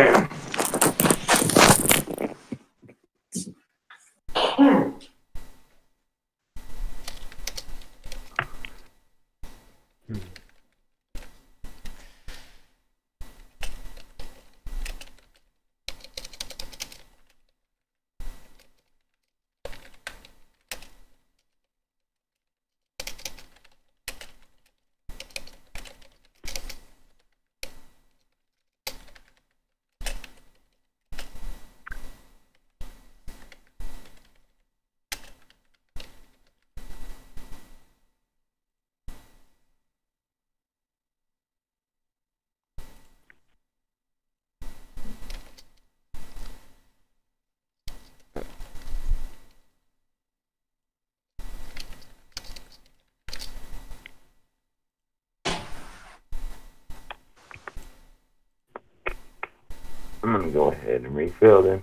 and refill them.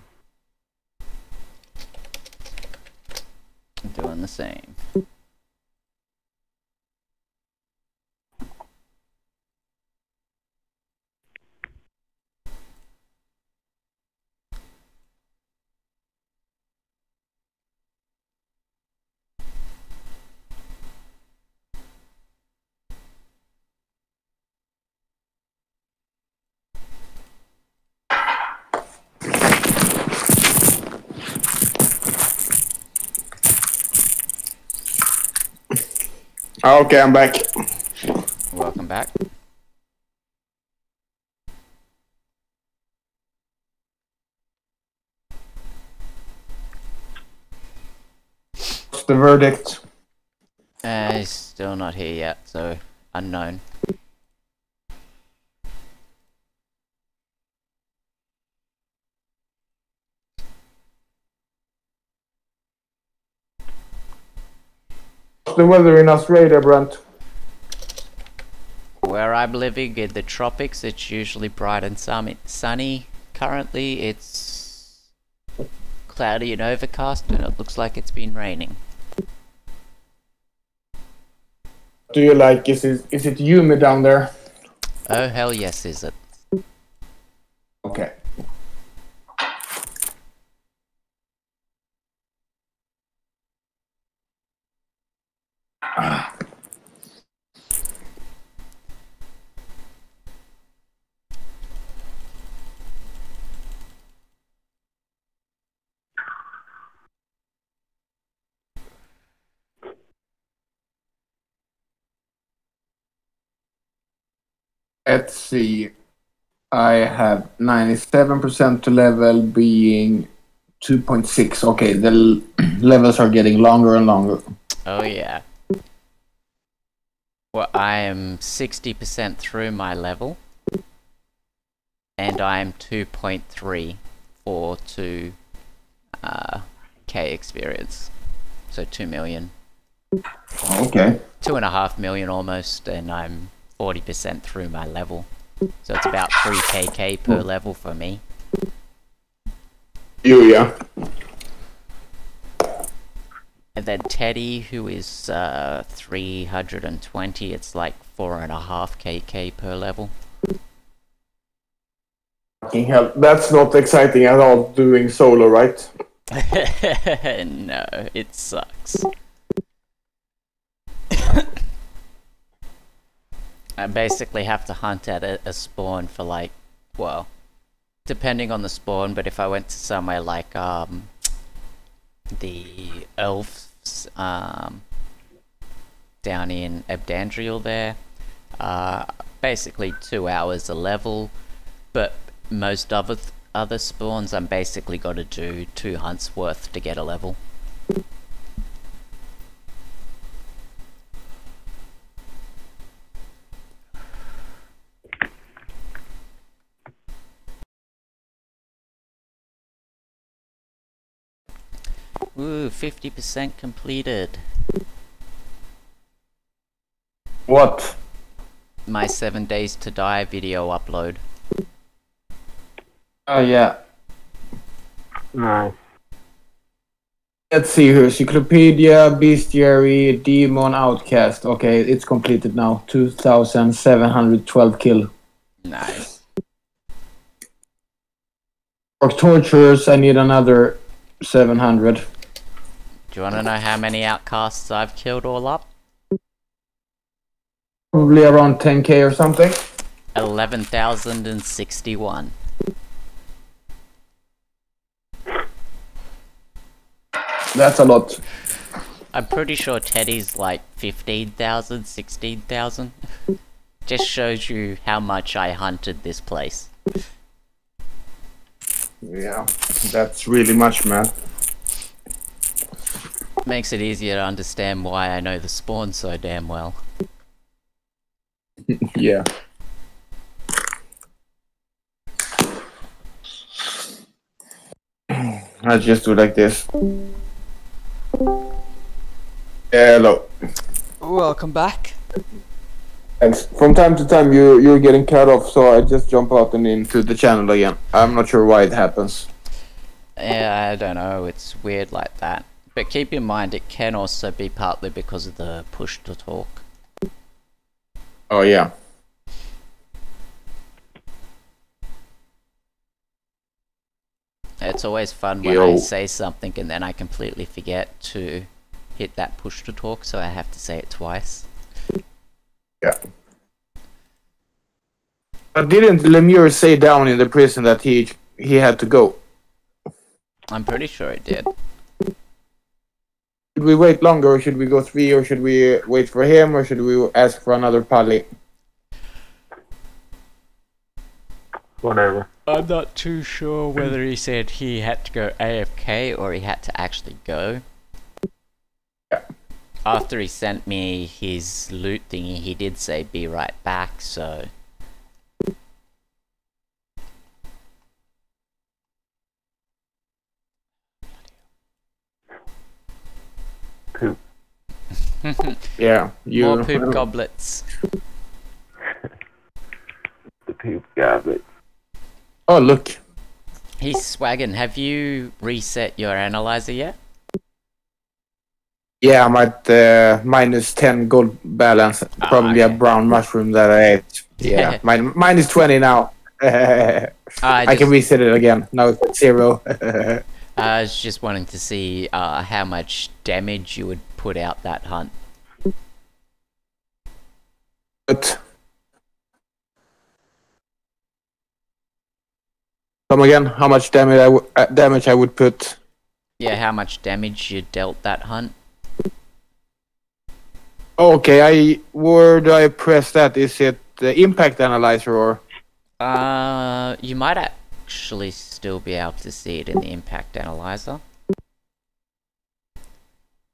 Doing the same. Okay, I'm back. Welcome back. What's the verdict? Uh, he's still not here yet, so unknown. The weather in Australia, Brent? Where I'm living in the tropics, it's usually bright and sunny. Currently, it's cloudy and overcast, and it looks like it's been raining. Do you like? Is it is it humid down there? Oh, hell yes, is it? Okay. Let's see. I have 97% to level being 2.6. Okay, the levels are getting longer and longer. Oh, yeah. Well, I am 60% through my level. And I am 2.3 for 2 uh, K experience. So 2 million. Okay. Two and a half million almost, and I'm 40% through my level. So it's about 3 KK per level for me. You, yeah. And then Teddy, who is uh, 320, it's like 4.5 KK per level. Fucking hell. That's not exciting at all doing solo, right? no, it sucks. I basically have to hunt at a, a spawn for like, well, depending on the spawn, but if I went to somewhere like um, the elves um, down in Ab'Dendriel there, uh, basically two hours a level, but most other th- other spawns I'm basically got to do two hunts worth to get a level. Ooh, 50% completed. What? My 7 days to die video upload. Oh, yeah. Nice. Let's see here. Encyclopedia, Bestiary, Demon, Outcast. Okay, it's completed now. 2,712 kill. Nice. For torturers, I need another 700. Do you want to know how many outcasts I've killed all up? Probably around 10k or something. 11,061. That's a lot. I'm pretty sure Teddy's like 15,000, 16,000. Just shows you how much I hunted this place. Yeah, that's really much, man. Makes it easier to understand why I know the spawn so damn well. Yeah. I just do like this. Hello. Welcome back. Thanks. From time to time, you you're getting cut off, so I just jump out and into the channel again. I'm not sure why it happens. Yeah, I don't know, it's weird like that. But keep in mind, it can also be partly because of the push to talk. Oh yeah. It's always fun when I say something and then I completely forget to hit that push to talk, so I have to say it twice. Yeah. But didn't Lemure say down in the prison that he he had to go? I'm pretty sure it did. Should we wait longer, or should we go three, or should we wait for him, or should we ask for another pally? Whatever. I'm not too sure whether he said he had to go AFK or he had to actually go. Yeah. After he sent me his loot thingy, he did say be right back, so. Poop. Yeah, you. More poop goblets. The poop garbage. Oh look, He's swagging. Have you reset your analyzer yet? Yeah, I'm at uh, minus ten gold balance. Ah, Probably okay. a brown mushroom that I ate. Yeah, mine minus twenty now. I I, can reset it again. Now it's at zero. I was just wanting to see uh, how much damage you would put out that hunt. but come again. How much damage I w- uh, damage I would put? Yeah, how much damage you dealt that hunt? Okay, I where do I press that? Is it the impact analyzer or? Uh, you might actually still be able to see it in the impact analyzer.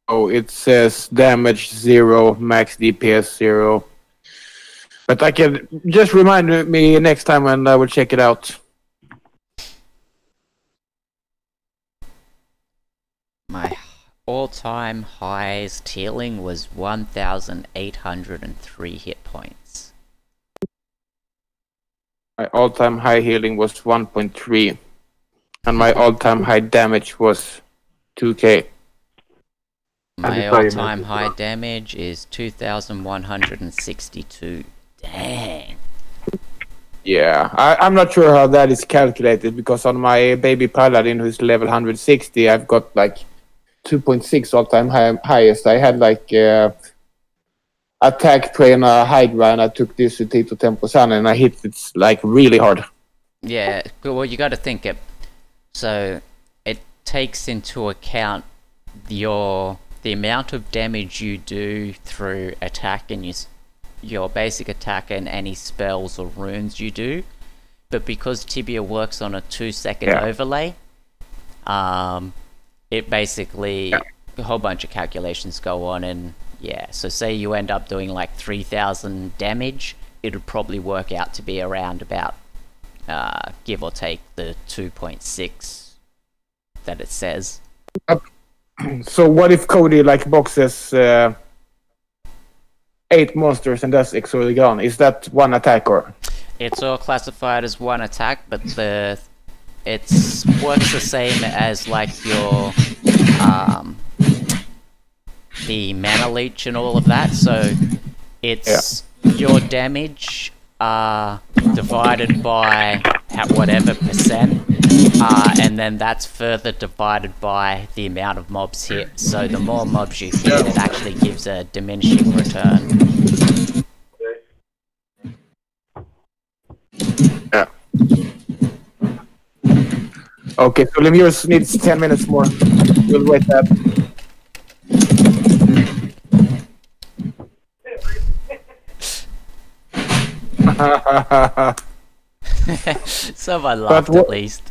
Oh, it says damage zero, max DPS zero. But I can just remind me next time when I will check it out. My all-time highest healing was 1,803 hit points. My all-time high healing was 1.3, and my all-time high damage was 2k. My just saw your all-time high damage is 2,162. Dang. Yeah, I, I'm not sure how that is calculated because on my baby paladin who's level 160, I've got like 2.6 all-time high, highest. I had like uh, attack train a hydra and I took this to Tito Temposan and I hit it like really hard. Yeah, well, you got to think it. So it takes into account your the amount of damage you do through attack and your your basic attack and any spells or runes you do. But because Tibia works on a two second Yeah. overlay, um, it basically a whole bunch of calculations go on and yeah. So say you end up doing like three thousand damage, it would probably work out to be around about uh, give or take the 2.6 that it says. So what if Cody like boxes uh, eight monsters and does Exolegon? Is that one attack or? It's all classified as one attack, but the it's works the same as like your um, the mana leech and all of that. So it's your damage uh, divided by ha- whatever percent, uh, and then that's further divided by the amount of mobs hit. So the more mobs you hit, it actually gives a diminishing return. Yeah. Okay, so Lemurs needs 10 minutes more. We'll wait that. Someone laughed at least.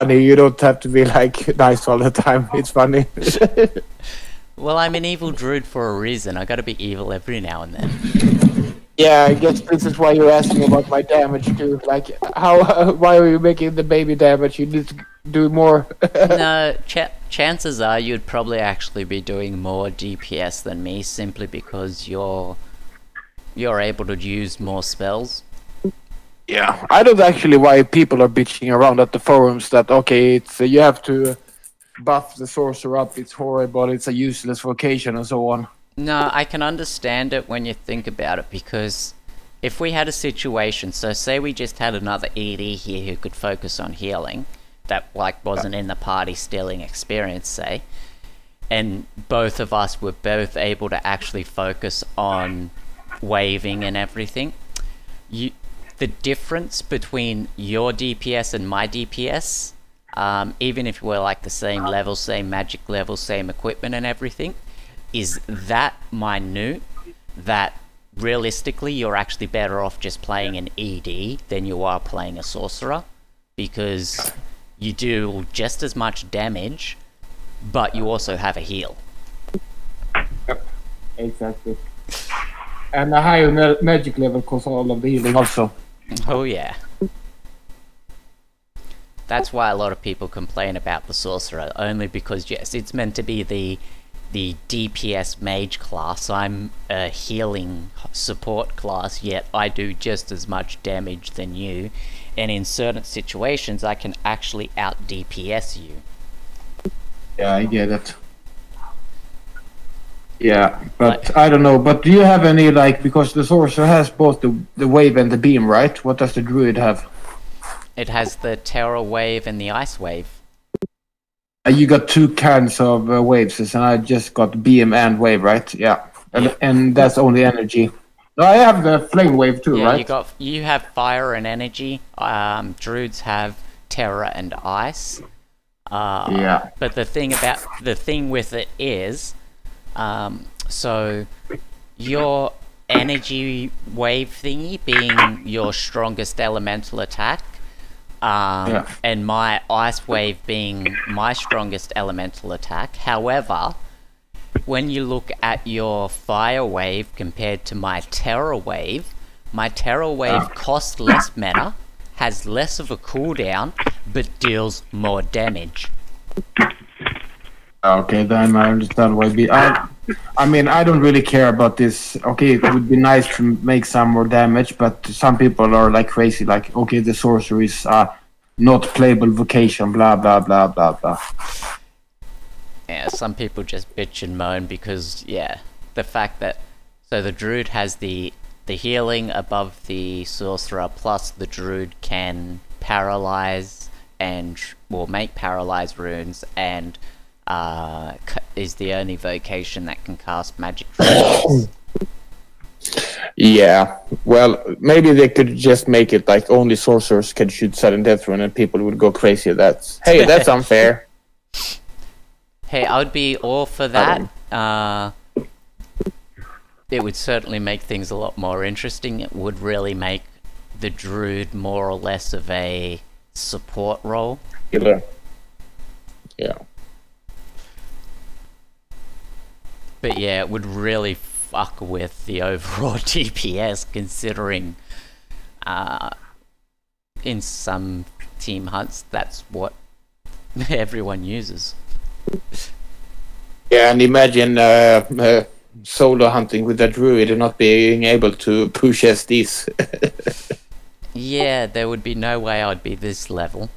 Funny, you don't have to be like nice all the time. It's funny. Well, I'm an evil druid for a reason. I gotta be evil every now and then. Yeah, I guess this is why you're asking about my damage too. Like, how? why are you making the baby damage? You need to do more. no, ch- chances are you'd probably actually be doing more DPS than me simply because you're you're able to use more spells. Yeah, I don't actually why people are bitching around at the forums that okay, it's uh, you have to buff the sorcerer up. It's horrible. It's a useless vocation and so on. No, I can understand it when you think about it because if we had a situation, so say we just had another ED here who could focus on healing, that like wasn't in the party stealing experience, say, and both of us were both able to actually focus on waving and everything, you the difference between your DPS and my DPS, um, even if we're like the same level, same magic level, same equipment and everything, is that minute that realistically you're actually better off just playing an ED than you are playing a sorcerer because you do just as much damage, but you also have a heal. Yep. Exactly. And a higher ma- magic level cause all of the healing also. Oh yeah. That's why a lot of people complain about the sorcerer, only because yes, it's meant to be the the DPS mage class. I'm a healing support class, yet I do just as much damage than you, and in certain situations I can actually out DPS you. Yeah, I get it. Yeah, but I don't know. But do you have any like because the sorcerer has both the the wave and the beam, right? What does the druid have? It has the terra wave and the ice wave. Uh, you got two kinds of uh, waves, and I just got beam and wave, right? Yeah, and, and that's only energy. No, I have the flame wave too, yeah, right? you got you have fire and energy. Um, druids have terra and ice. Uh, Yeah. But the thing about the thing with it is, um, so your energy wave thingy being your strongest elemental attack, um, Yeah. and my ice wave being my strongest elemental attack. However, when you look at your fire wave compared to my terra wave, my terra wave costs less mana, has less of a cooldown, but deals more damage. Okay, then I understand why. Be I, I mean, I don't really care about this. Okay, it would be nice to make some more damage, but some people are like crazy. Like, okay, the sorcerer is uh, not playable vocation. Blah blah blah blah blah. Yeah, some people just bitch and moan because yeah, the fact that so the druid has the the healing above the sorcerer plus the druid can paralyze and will make paralyze runes and uh, is the only vocation that can cast magic. Yeah. Well, maybe they could just make it like only sorcerers can shoot sudden death rune, and people would go crazy. That's hey, that's unfair. Hey, I would be all for that. Uh, it would certainly make things a lot more interesting. It would really make the druid more or less of a support role. Killer. Yeah. But yeah, it would really fuck with the overall DPS considering uh, in some team hunts that's what everyone uses. Yeah, and imagine uh, uh, solo hunting with a druid and not being able to push SDs. Yeah, there would be no way I'd be this level.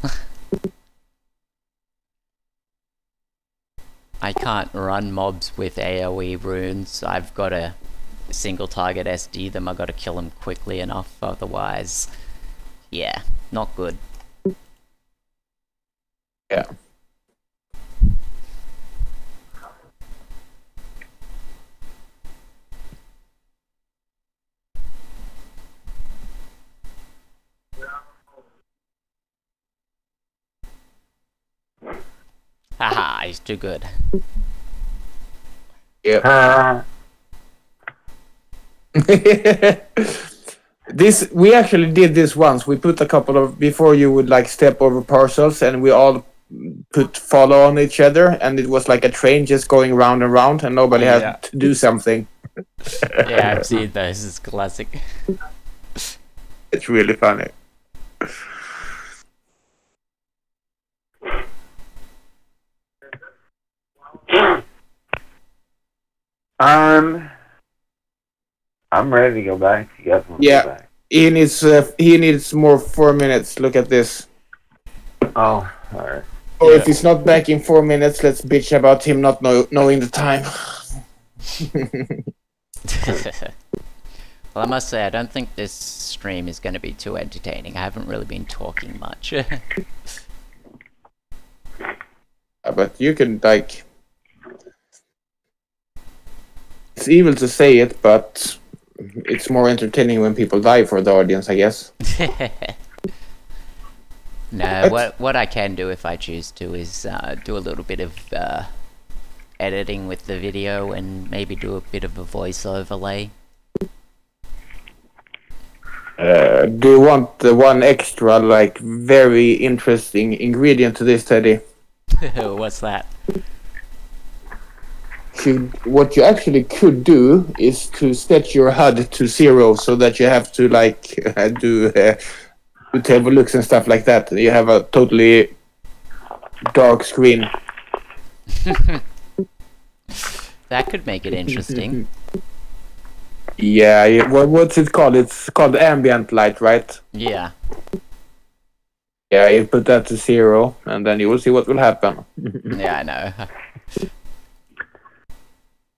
I can't run mobs with AoE runes. I've got a single target SD them. I've got to kill them quickly enough. Otherwise, yeah, not good. Yeah. Haha, he's too good. Ah, this we actually did this once. We put a couple of before you would like step over parcels, and we all put follow on each other, and it was like a train just going round and round, and nobody had Yeah. to do something. Yeah, I've seen those. It's classic. It's really funny. I'm. I'm ready to go back. You guys want to Yeah. go back? He needs uh, he needs more four minutes. Look at this. Oh, all right. Or Yeah. if he's not back in four minutes, let's bitch about him not know, knowing the time. well, I must say, I don't think this stream is going to be too entertaining. I haven't really been talking much. Uh, but you can like. It's evil to say it, but it's more entertaining when people die for the audience, I guess. no, what what I can do if I choose to is uh, do a little bit of uh, editing with the video and maybe do a bit of a voice overlay. Uh, do you want the one extra, like, very interesting ingredient to this, Teddy? What's that? What you actually could do is to set your HUD to zero so that you have to, like, uh, do uh, do table looks and stuff like that. You have a totally dark screen. That could make it interesting. Yeah, yeah, what, what's it called? It's called ambient light, right? Yeah. Yeah, you put that to zero, and then you will see what will happen. Yeah, I know.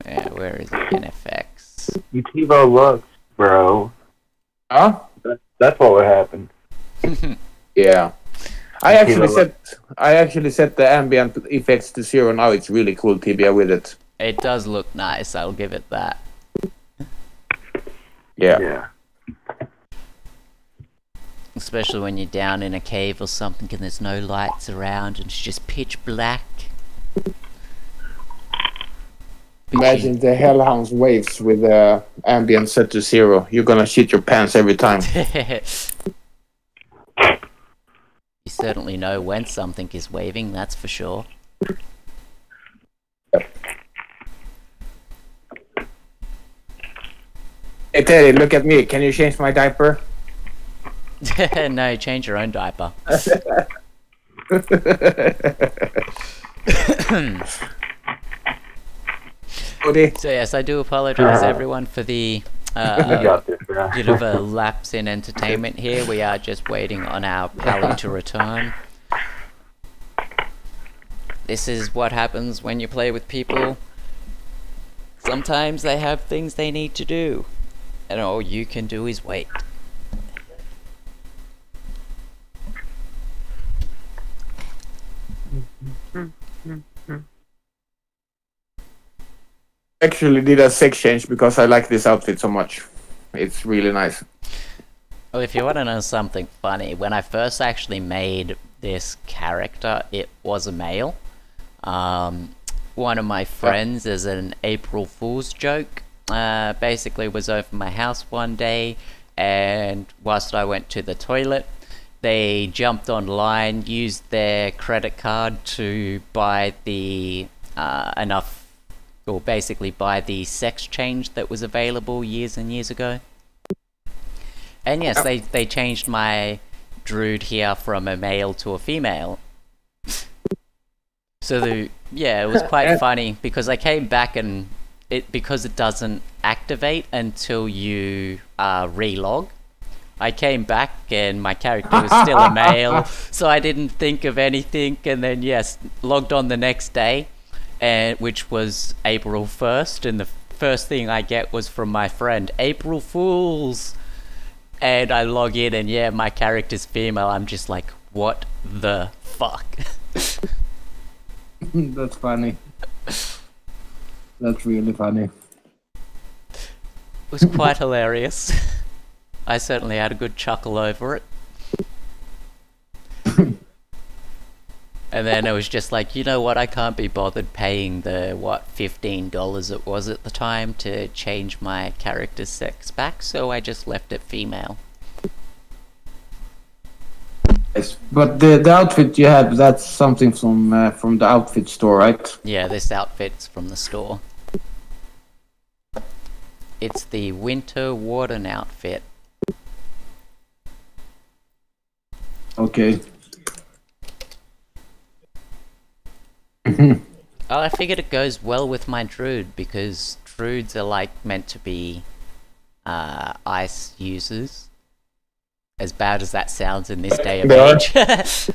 yeah, where is it? NFX. You TiVo looks, bro. Huh? That's what would happen. Yeah. I actually set I actually set the ambient effects to zero now. It's really cool, Tibia, with it. It does look nice, I'll give it that. Yeah. Yeah. Especially when you're down in a cave or something and there's no lights around and it's just pitch black. Imagine the Hellhounds waves with the ambient set to zero. You're gonna shit your pants every time. you certainly know when something is waving, that's for sure. Hey Teddy, look at me. Can you change my diaper? no, change your own diaper. Cody? So yes, I do apologize everyone for the You uh, got this, bro. bit of a lapse in entertainment here. We are just waiting on our pally to return. This is what happens when you play with people. Sometimes they have things they need to do, and all you can do is wait. Actually did a sex change because I like this outfit so much. It's really nice. Well, if you want to know something funny, when I first actually made this character, it was a male. Um, one of my friends, as an April Fool's joke, uh, basically was over my house one day, and whilst I went to the toilet, they jumped online, used their credit card to buy the uh, enough, or basically by the sex change that was available years and years ago. And yes, they, they changed my druid here from a male to a female. So the yeah, it was quite funny because I came back and it because it doesn't activate until you uh, relog. I came back and my character was still a male, so I didn't think of anything. And then yes, logged on the next day, and which was April 1st, and the first thing I get was from my friend, April Fools! And I log in, and yeah, my character's female. I'm just like, what the fuck? That's funny. That's really funny. It was quite hilarious. I certainly had a good chuckle over it. and then it was just like, you know what, I can't be bothered paying the, what, $15 it was at the time to change my character's sex back, so I just left it female. Yes, but the the outfit you have that's something from uh, from the outfit store, right? Yeah, this outfit's from the store. It's the Winter Warden outfit. Okay. Oh, I figured it goes well with my druid because druids are like meant to be uh, ice users. As bad as that sounds in this day of age.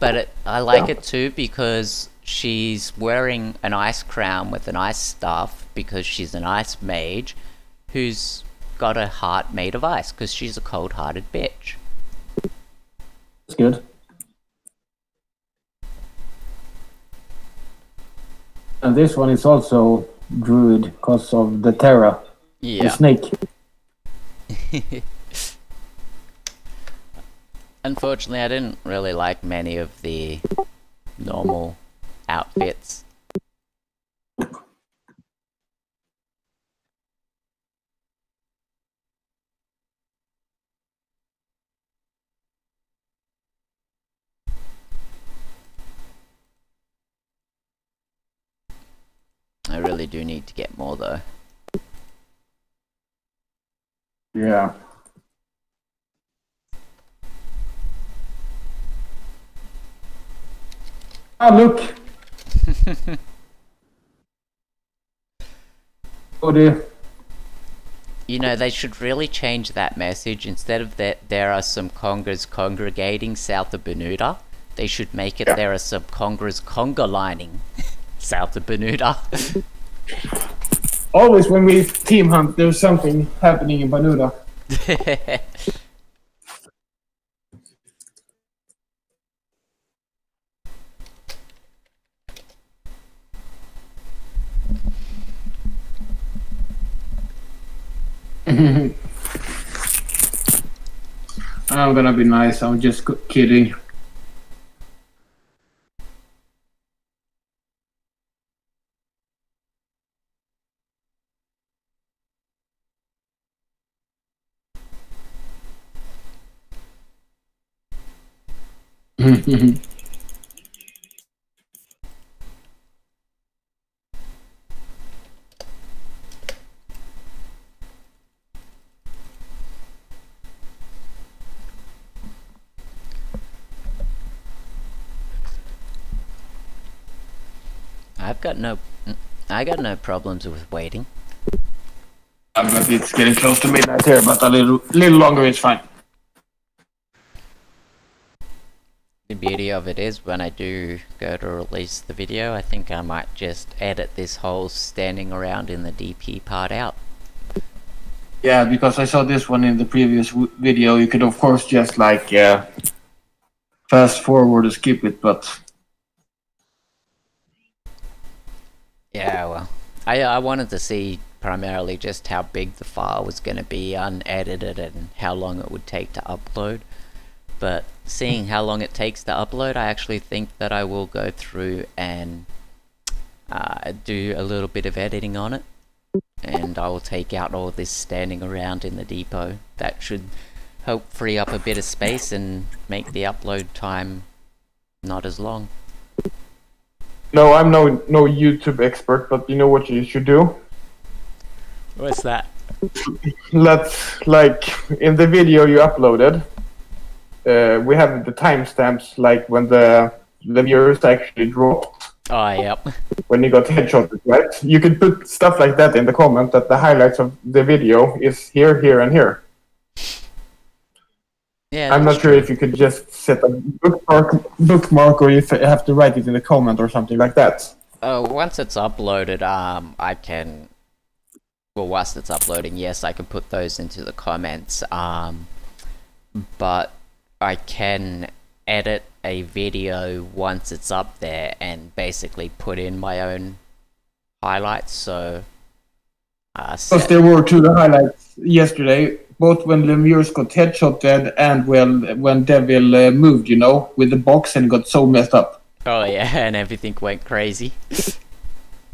but it, I like it too because she's wearing an ice crown with an ice staff because she's an ice mage who's got a heart made of ice because she's a cold-hearted bitch. That's good. And this one is also druid because of the Terra, the snake. Unfortunately, I didn't really like many of the normal outfits. Really do need to get more though. Yeah. Ah, look. oh dear. You know, they should really change that message. Instead of that, there are some Congas congregating south of Banuta, they should make it Yeah. there are some Congas conga lining south of Banuta. Always when we team hunt, there's something happening in Banuta. I'm gonna be nice. I'm just c- kidding. I've got no, I got no problems with waiting. I'm but it's getting close to midnight here, but a little, little longer is fine. The beauty of it is when I do go to release the video, I think I might just edit this whole standing around in the DP part out. Yeah, because I saw this one in the previous w- video. You could, of course, just like uh, fast forward or skip it, but Yeah, well, I I wanted to see primarily just how big the file was going to be unedited and how long it would take to upload. But seeing how long it takes to upload, I actually think that I will go through and uh, do a little bit of editing on it. And I will take out all this standing around in the depot. That should help free up a bit of space and make the upload time not as long. No, I'm no no YouTube expert, but you know what you should do? What's that? Let's like in the video you uploaded, uh, we have the timestamps like when the the viewers actually dropped Oh, yep. when you got headshotted, right? You could put stuff like that in the comment that the highlights of the video is here, here, and here. Yeah, I'm not sure if you could just set a bookmark, bookmark or if you have to write it in the comment or something like that. Uh, once it's uploaded, um, I can. Well, whilst it's uploading, yes, I can put those into the comments. Um, but I can edit a video once it's up there and basically put in my own highlights. So, uh, Because there were two highlights yesterday, both when Lemieux got headshotted and well when Devil uh, moved, you know, with the box and got so messed up. oh yeah, and everything went crazy.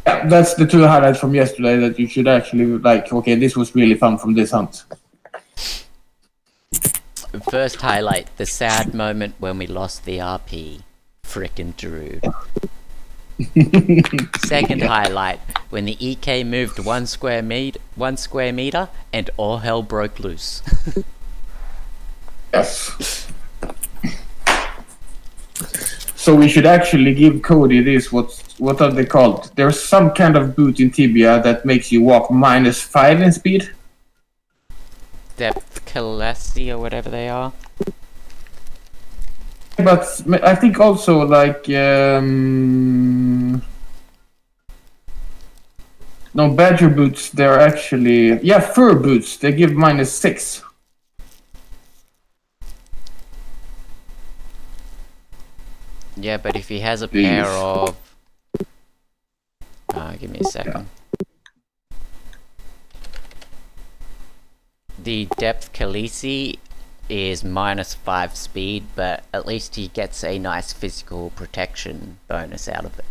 Yeah, that's the two highlights from yesterday that you should actually like. Okay, this was really fun from this hunt. First highlight: the sad moment when we lost the RP. Frickin' Druid. Second highlight: when the EK moved one square meter, one square meter, and all hell broke loose. Yes. So we should actually give Cody this. What what are they called? There's some kind of boot in Tibia that makes you walk minus five in speed. Depth Calcei or whatever they are. But I think also like um, no badger boots. They're actually yeah fur boots. They give minus six. Yeah, but if he has a pair of. Uh, give me a second. The depth Calcei is minus 5 speed, but at least he gets a nice physical protection bonus out of it.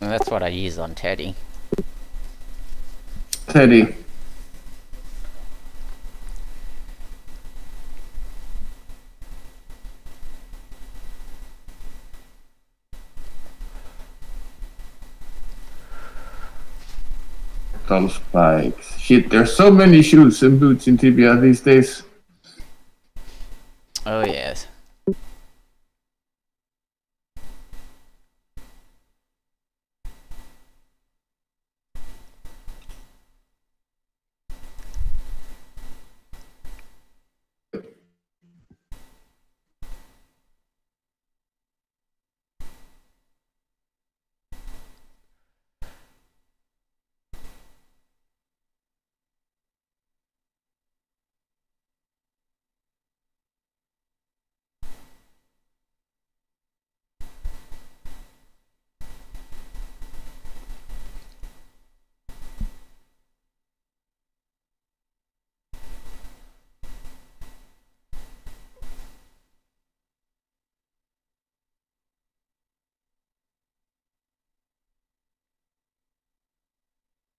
And that's what I use on Teddy. Teddy. Spikes. Shit, there's so many shoes and boots in Tibia these days. Oh, yes.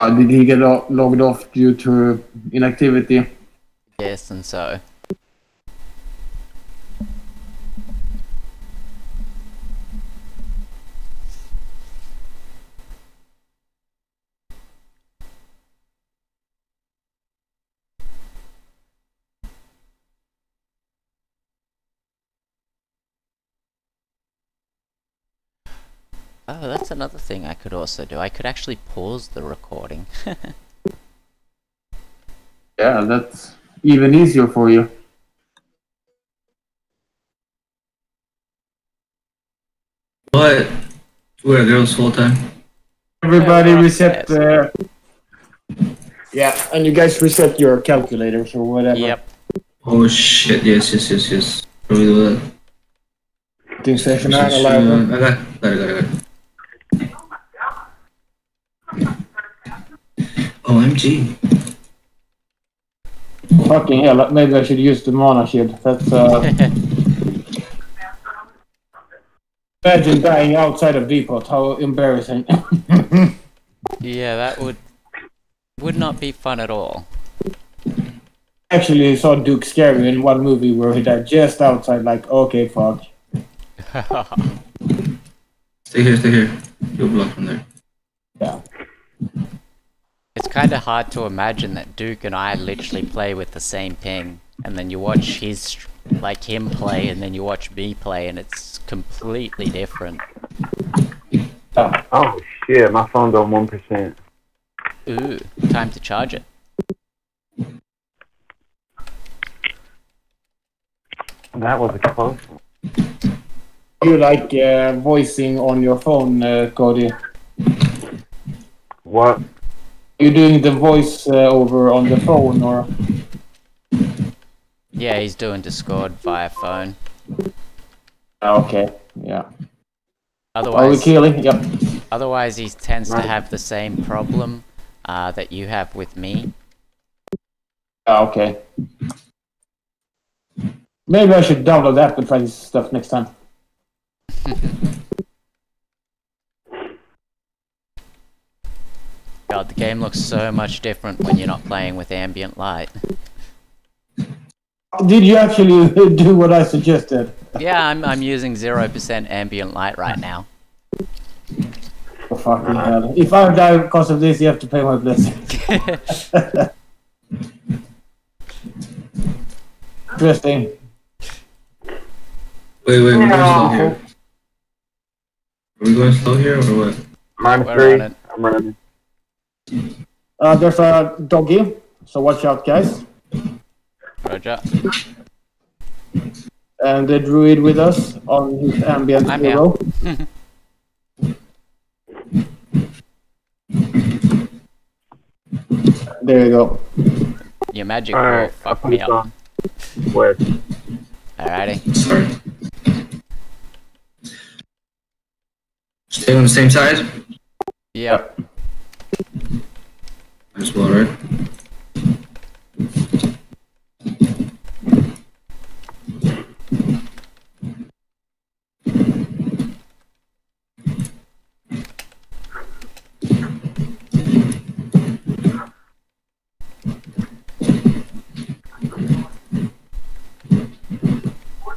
Uh, did he get logged off due to inactivity? Yes, and so. Oh, that's another thing I could also do. I could actually pause the recording. Yeah, that's even easier for you. But we're girls full time. Everybody reset. yes. Uh, yeah, and you guys reset your calculators or whatever. yep. Oh shit! Yes, yes, yes, yes. How do we do that? Team session Session- analyzer. I got, got it, got it, got it. OMG. Fucking hell, maybe I should use the mana shield. That's uh. Imagine dying outside of depot. How embarrassing. yeah, that would would not be fun at all. Actually, I saw Duke Scary in one movie where he died just outside. Like, okay, fuck. Stay here, stay here. You'll block from there. Yeah. It's kind of hard to imagine that Duke and I literally play with the same ping, and then you watch his, like him play, and then you watch me play, and it's completely different. Oh, oh shit, my phone's on 1%. Ooh, time to charge it. That was a close one. You like uh, voicing on your phone, uh, Cody? What? You doing the voice uh, over on the phone or? Yeah, he's doing Discord via phone. Ah, Okay, yeah. Are we Otherwise, killing? Yep. otherwise he tends to have the same problem uh, that you have with me. Ah, okay. Maybe I should download that and try this stuff next time. God, the game looks so much different when you're not playing with ambient light. Did you actually do what I suggested? Yeah, I'm I'm using zero percent ambient light right now. Oh, fucking hell. If I die because of this, you have to pay my blessing. Interesting. Wait, wait, we're going slow here. Are we going slow here or what? Minus We're three. I'm running. Uh, there's a doggy, so watch out, guys. Roger. And the druid with us on his ambient I'm hero. there you go. Your magic will Alright, fuck me up. on. West. Alrighty. Sorry. Stay on the same side? Yep. As well, right?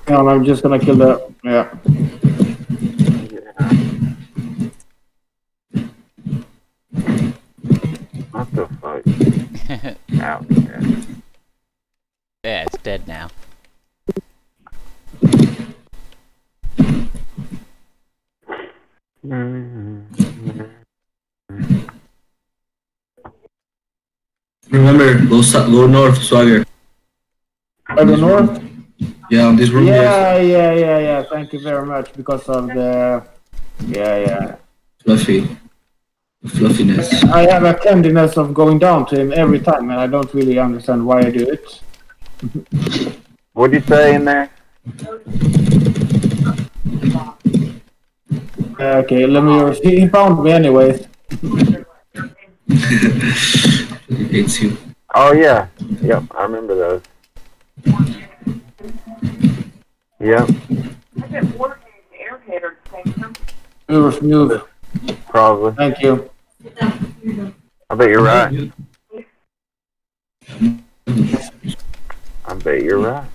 Hang I'm just gonna kill the. Yeah. Remember, low, su- low north swagger. By the north? Yeah, on this room here. Yeah, yeah, yeah, yeah. Thank you very much because of the. Yeah, yeah. Fluffy. Fluffiness. I have a tenderness of going down to him every time, and I don't really understand why I do it. what do you say in there? Okay, let me. He he found me anyways. he hates you. Oh yeah. Yep, I remember those. Yep, I've been working the irrigator thing. Move, move. probably. Thank you. I bet you're right. I bet you're right.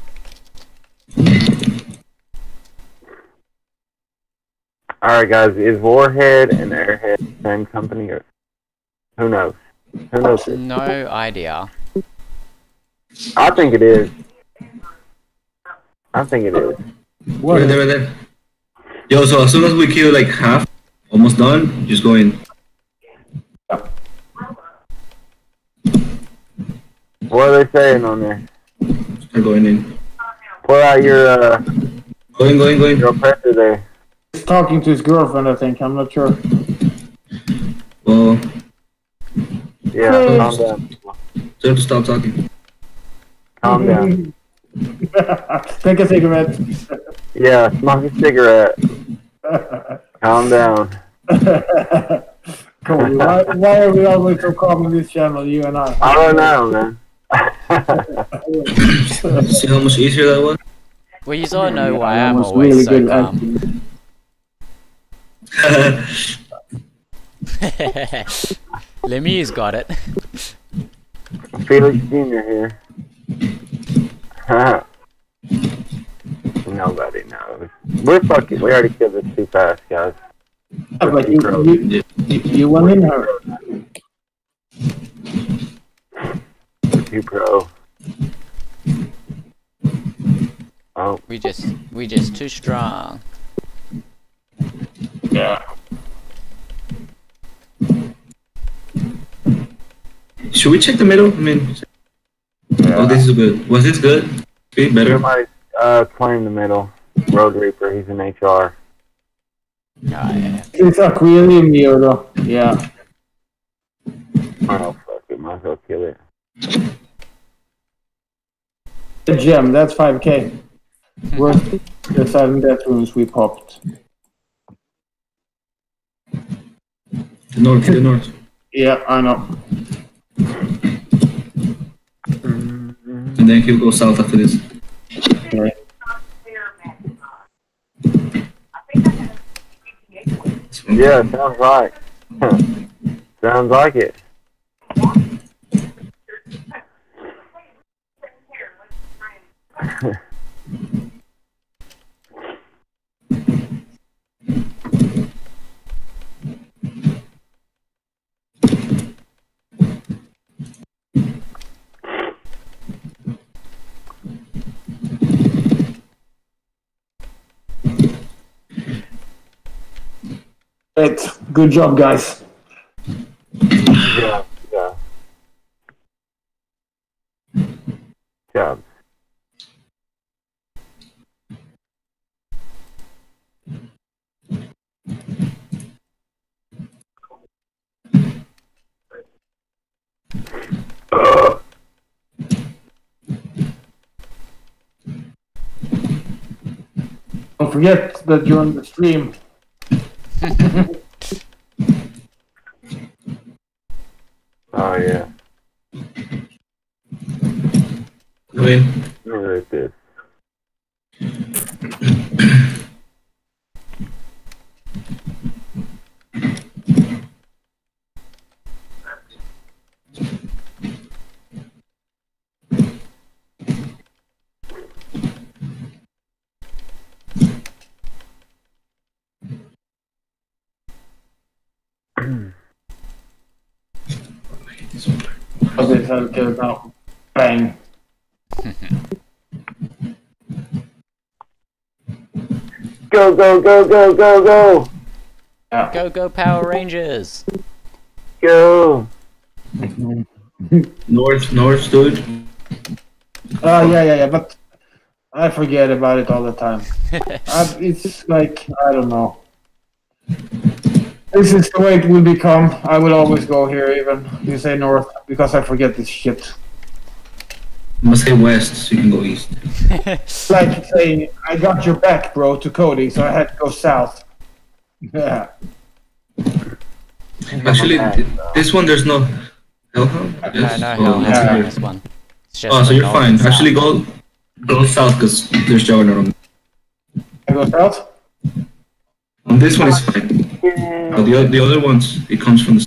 Alright guys, is Warhead and Airhead the same company or who knows? Who knows? No idea. I think it is. I think it is. What? Right there, right there. Yo, so as soon as we kill like half, almost done, just go in. What are they saying on there? They're going in. Pull out your uh Going, going, go in, go in. your oppressor there. He's talking to his girlfriend, I think. I'm not sure. Well, Yeah, Hey. calm down. tell him to stop talking. Calm down. Take a cigarette. Yeah, smoke a cigarette. Calm down. Cody, why, why are we always so calm in this channel, you and I? I don't know, man. See how much easier that was? Well, you all know why That I'm always really so good calm. acting. Lemieux's got it. Felix Jr. here. Nobody knows. We're fucking. We already killed this too fast, guys. Yeah, but you, you, you, you went in her. We're pro. Oh, We just we just too strong. Yeah. Should we check the middle? I mean, oh, this is good. Was this good? Okay, better. somebody. Uh, claim the middle. Road Reaper, he's in HR. Yeah. It's Aquarium here though. Yeah. Oh, fuck it, might as well kill it. The gem, that's 5k. Worth the seven death runes we popped. The north, the north. Yeah, I know. And then he'll go south after this. Okay. Yeah, sounds right. sounds like it. Great. Good job, guys. Yeah, yeah. Job. Don't forget that you're on the stream. Oh yeah. Go in. Look at Go, go, go, go, go, go! Yeah. Go, go, Power Rangers! Go! North, north, dude. Oh yeah, yeah, yeah. But I forget about it all the time. I, uh, it's like I don't know. This is the way it will become. I will always go here, even you say north, because I forget this shit. I must say west, so you can go east. Like saying, "I got your back, bro," to Cody, so I had to go south. Yeah. Actually, th- this one there's no Hellhound. No, Yes? no, Oh, yeah. this one. Just Oh, so you're fine. south. Actually, go go south because there's Juggernaut on. I go south. On this one is fine. But oh, the the other ones, it comes from the.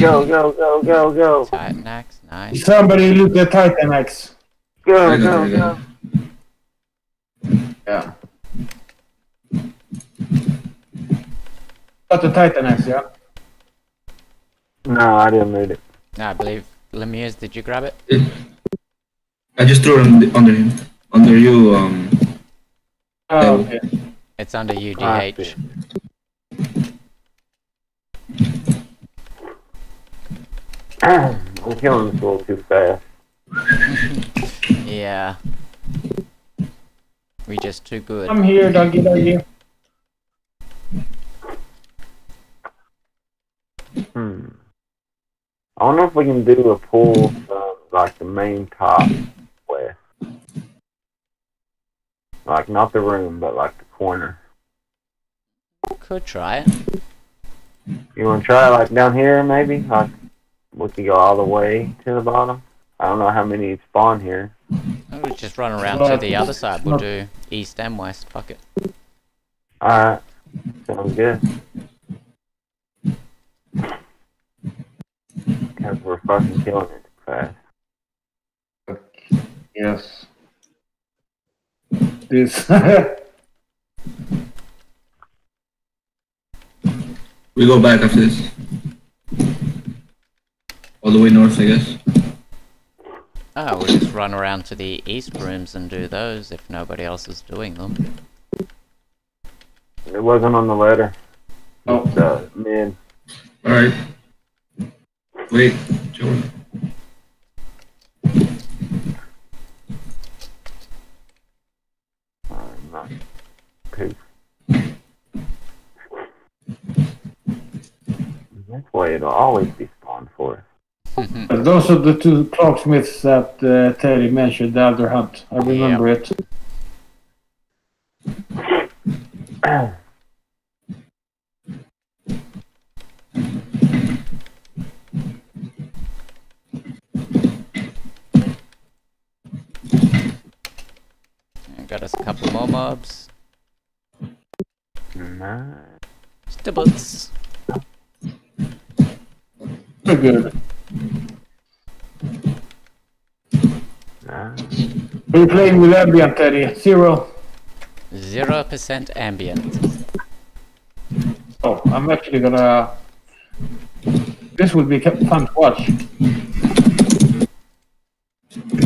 Go, go, go, go, go. Titan axe, nice. Somebody look at Titan axe. Go, go, it, I got go. Yeah. Got the Titan axe, yeah. No, I didn't read it. No, I believe Lemieux, did you grab it? It, I just threw it on under him, under you. Um, Oh, okay. It's under Ah, UDH. I'm killing this a little too fast. Yeah. We just too good. I'm here, doggy doggy. Hmm. I wonder if we can do a pull from like the main top west. Like not the room, but like the corner. Could try it. You wanna try like down here maybe? Like we could go all the way to the bottom. I don't know how many spawn here. We'll just run around to the other side. We'll do east and west. Fuck it. Alright. Sounds good. Because we're fucking killing it fast. Yes. This. we go back after this. All the way north, I guess. Ah, oh, we'll just run around to the east rooms and do those if nobody else is doing them. It wasn't on the ladder. Oh. Uh, Man. Alright. Wait, Jordan. Okay. That's why it'll always be spawned for us. Those are the two clocksmiths that uh, Terry mentioned the other hunt. I remember it. Got us a couple more mobs. Nice. Stibbles. Very good. Are you playing with ambient, Terry? Zero. Zero percent ambient. Oh, I'm actually gonna. This will be kept fun to watch.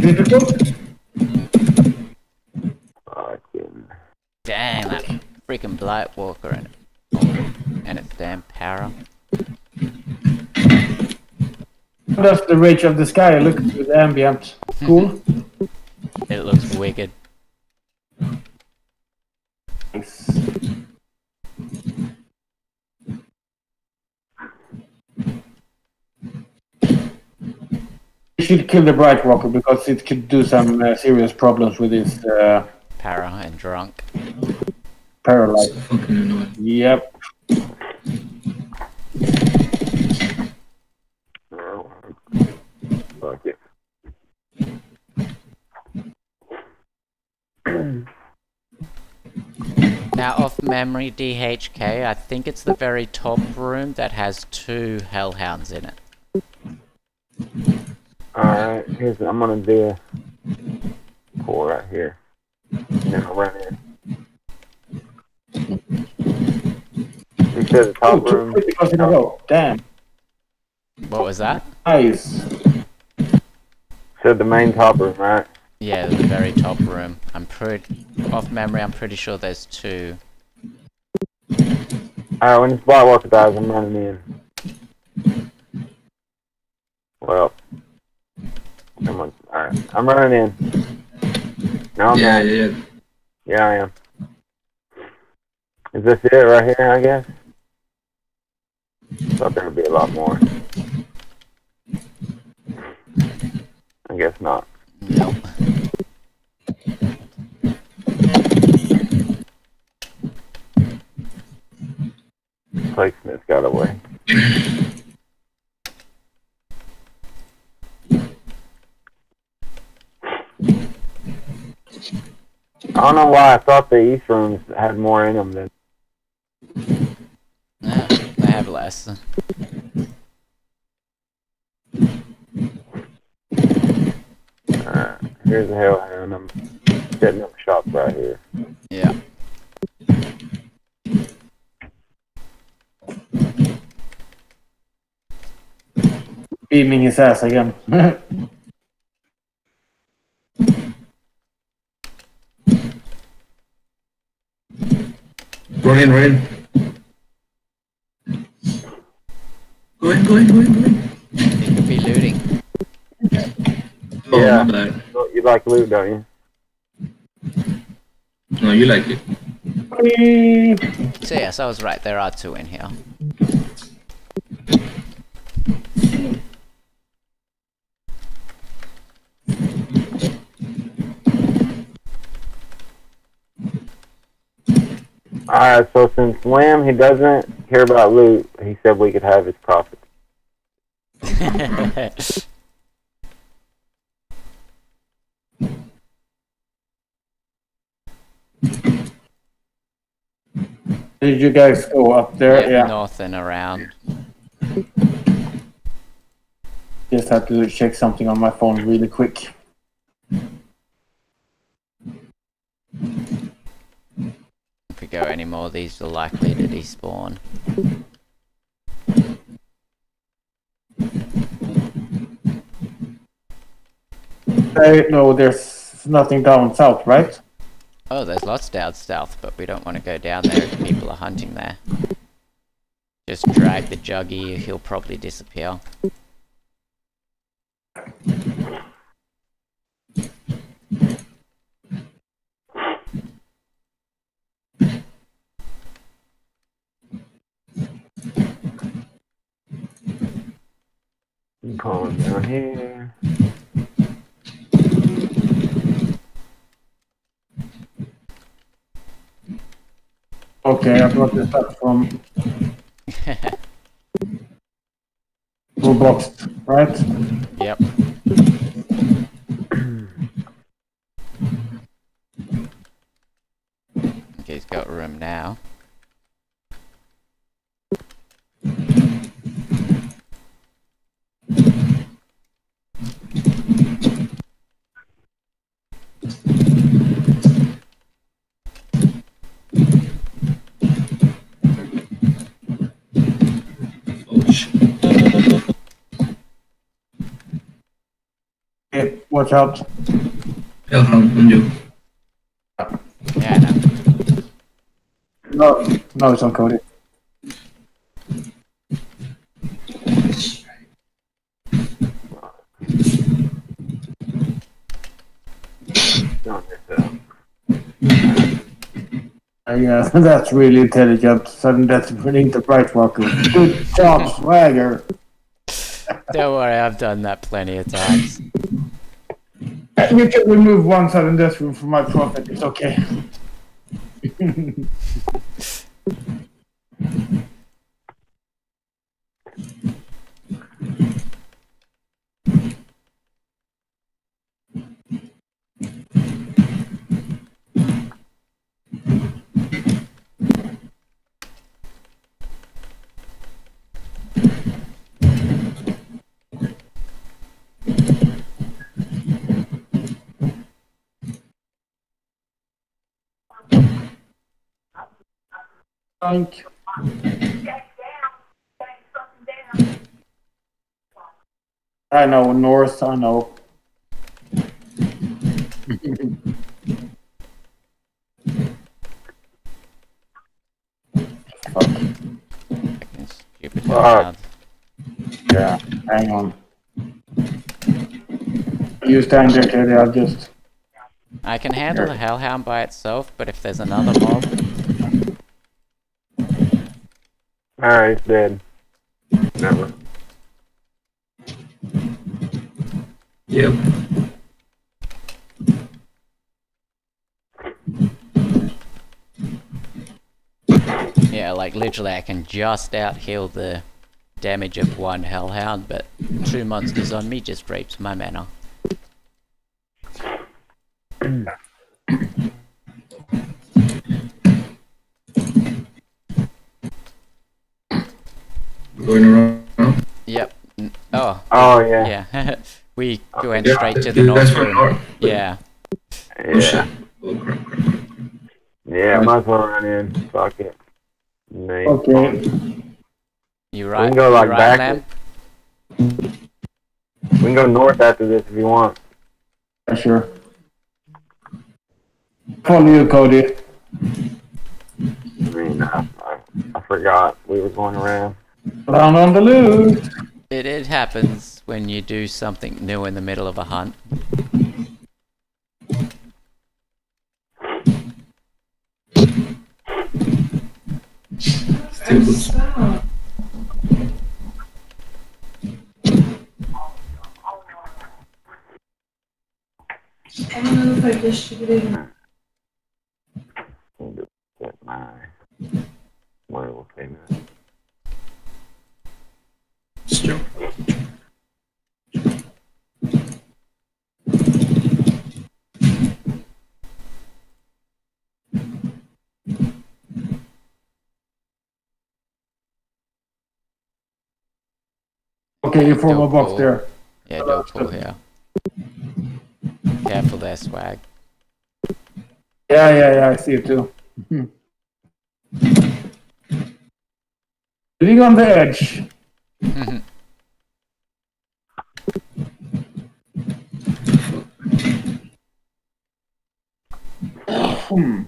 Difficult? Fucking. Damn that freaking Blightwalker and and its damn power. How does the Rage of the Sky look with ambient? Cool. It looks wicked. Nice. You should kill the Blightwalker because it could do some uh, serious problems with his uh, Para and drunk. paralyze. Fucking annoying. Yep. Fuck it. Now off memory DHK, I think it's the very top room that has two hellhounds in it. Alright, here's I'm gonna do a core right here. Then I'll run in. You said the Oh, top two room. criticals in a row. Damn. What was that? Nice. Said the main top room, right? Yeah, the very top room. I'm pretty off memory. I'm pretty sure there's two. Alright, when this Blightwalker dies, I'm running in. Well. Come on. Alright. I'm running in. No, I'm Yeah, not. yeah, yeah. Yeah, I am. Is this it right here, I guess? Thought there would be a lot more. I guess not. Nope. Clay Smith got away. I don't know why I thought the East rooms had more in them than. Yeah, they have less. Uh, here's a hellhound. I'm setting up shop right here. Yeah. Beaming his ass again. Run in, run in. Go in, go in, go in, go in. He could be looting. Oh, Yeah. my. You like loot, don't you? No, you like it. So yes, I was right. There are two in here. Alright, so since Lamb, he doesn't care about loot, he said we could have his profits. Did you guys go up there? yeah, Yeah. north and around. Just have to check something on my phone really quick. If we go any more, these are likely to despawn. Uh, no, there's nothing down south, right? Oh, there's lots down south, but we don't want to go down there if people are hunting there. Just drag the juggy, he'll probably disappear. Come down here. Okay, I brought this up from Roblox, right? Yep. Okay, he's got room now. Watch out. Hellhound on you. Yeah, no. No, no, it's on Cody. Down. Uh, yeah, that's really intelligent. Sudden that's winning the Blightwalker. Good job, Swagger. Don't worry, I've done that plenty of times. We can remove one sudden death room from my profit. It's okay. Thank I know, north, I know. Fuck, Fucking stupid Fuck. yeah, hang on. You stand there, Teddy, I'll just... I can handle the hellhound by itself, but if there's another mob, Alright, it's dead. Never. Yep. yeah, like literally I can just out heal the damage of one hellhound, but two monsters on me just rapes my mana. Going around. Yep. Oh, Oh, yeah. yeah. we oh, went Yeah, straight to the north guys north. Yeah. Oh shit. Yeah. Oh crap, crap, crap. Yeah, might as well run in. Fuck it. Nate. Okay, You right? can go, like, right, backwards. Lamb? We can go north after this if you want. yeah, sure. Follow you, Cody. I mean, I, I, I forgot we were going around. Round on the loot. It, it happens when you do something new in the middle of a hunt. Still I don't know if I distributed. Need to get my werewolf thing. Okay, you form a Don't box pull. there. Yeah, don't pull here. Careful there, swag. Yeah, yeah, yeah, I see it too. Mhm. Sitting on the edge. Hmm.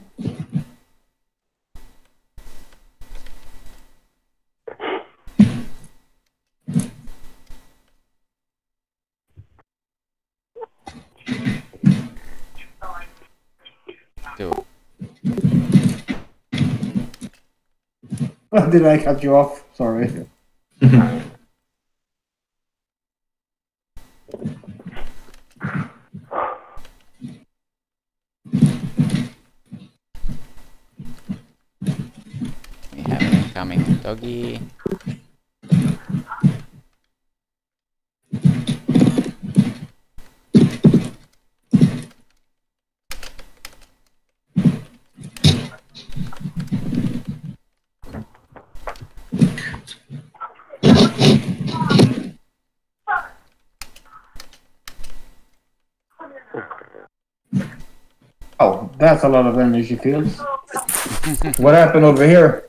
Do Did I cut you off? Sorry. Coming, doggy. Oh, that's a lot of energy fields. what happened over here?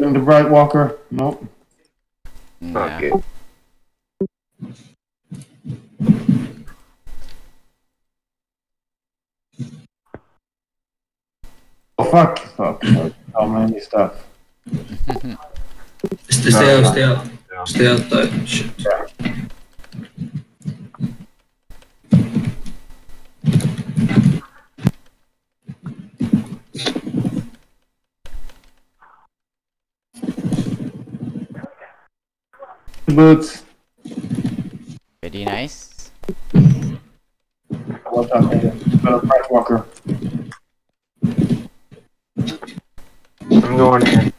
Killing the Blightwalker? Nope. Nah. Fuck it. Oh, fuck. Fuck. fuck. So many stuff. Stay, stay out, stay out. Stay outside. Shit. Boots. Very nice. Well done, nigga. Better Blightwalker. I'm going in.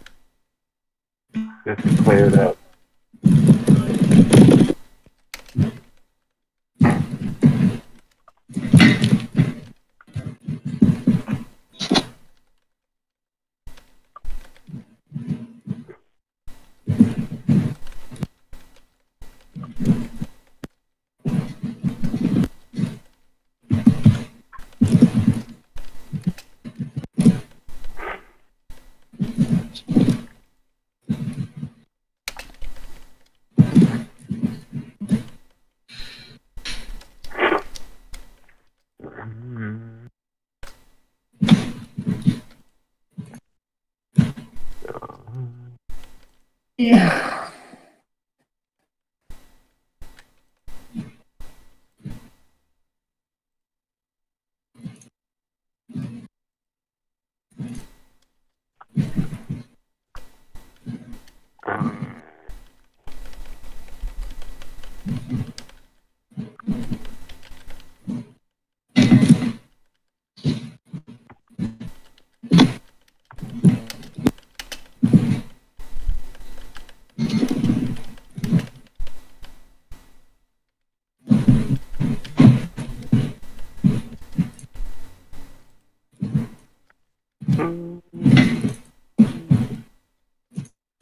Just to clear it up. Yeah.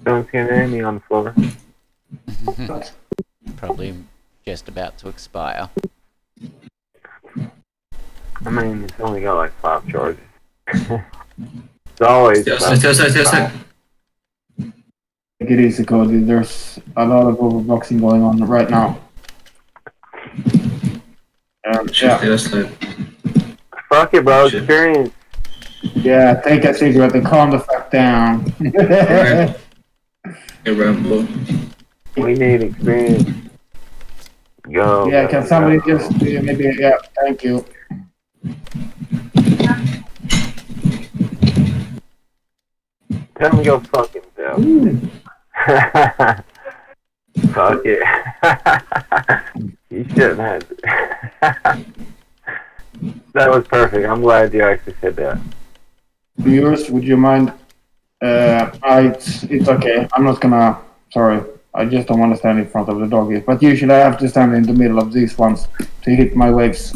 Don't see an enemy on the floor. Probably just about to expire. I mean, it's only got like five charges. it's always Stay outside, stay outside, stay outside. Take it easy, Cody. There's a lot of overboxing going on right now. And Shit, yeah. Fuck it, bro. Shit. Experience. Yeah, take a cigarette and calm the fuck down. Alright. Hey, Rambo. We need experience. Go. yeah, can somebody just uh, maybe? Yeah, thank you. Tell him to go fuck himself. fuck it. you shouldn't have. that was perfect. I'm glad you actually said that. Viewers, would you mind? Uh, I, it's, it's okay. I'm not gonna. Sorry, I just don't want to stand in front of the doggies. But usually I have to stand in the middle of these ones to hit my waves.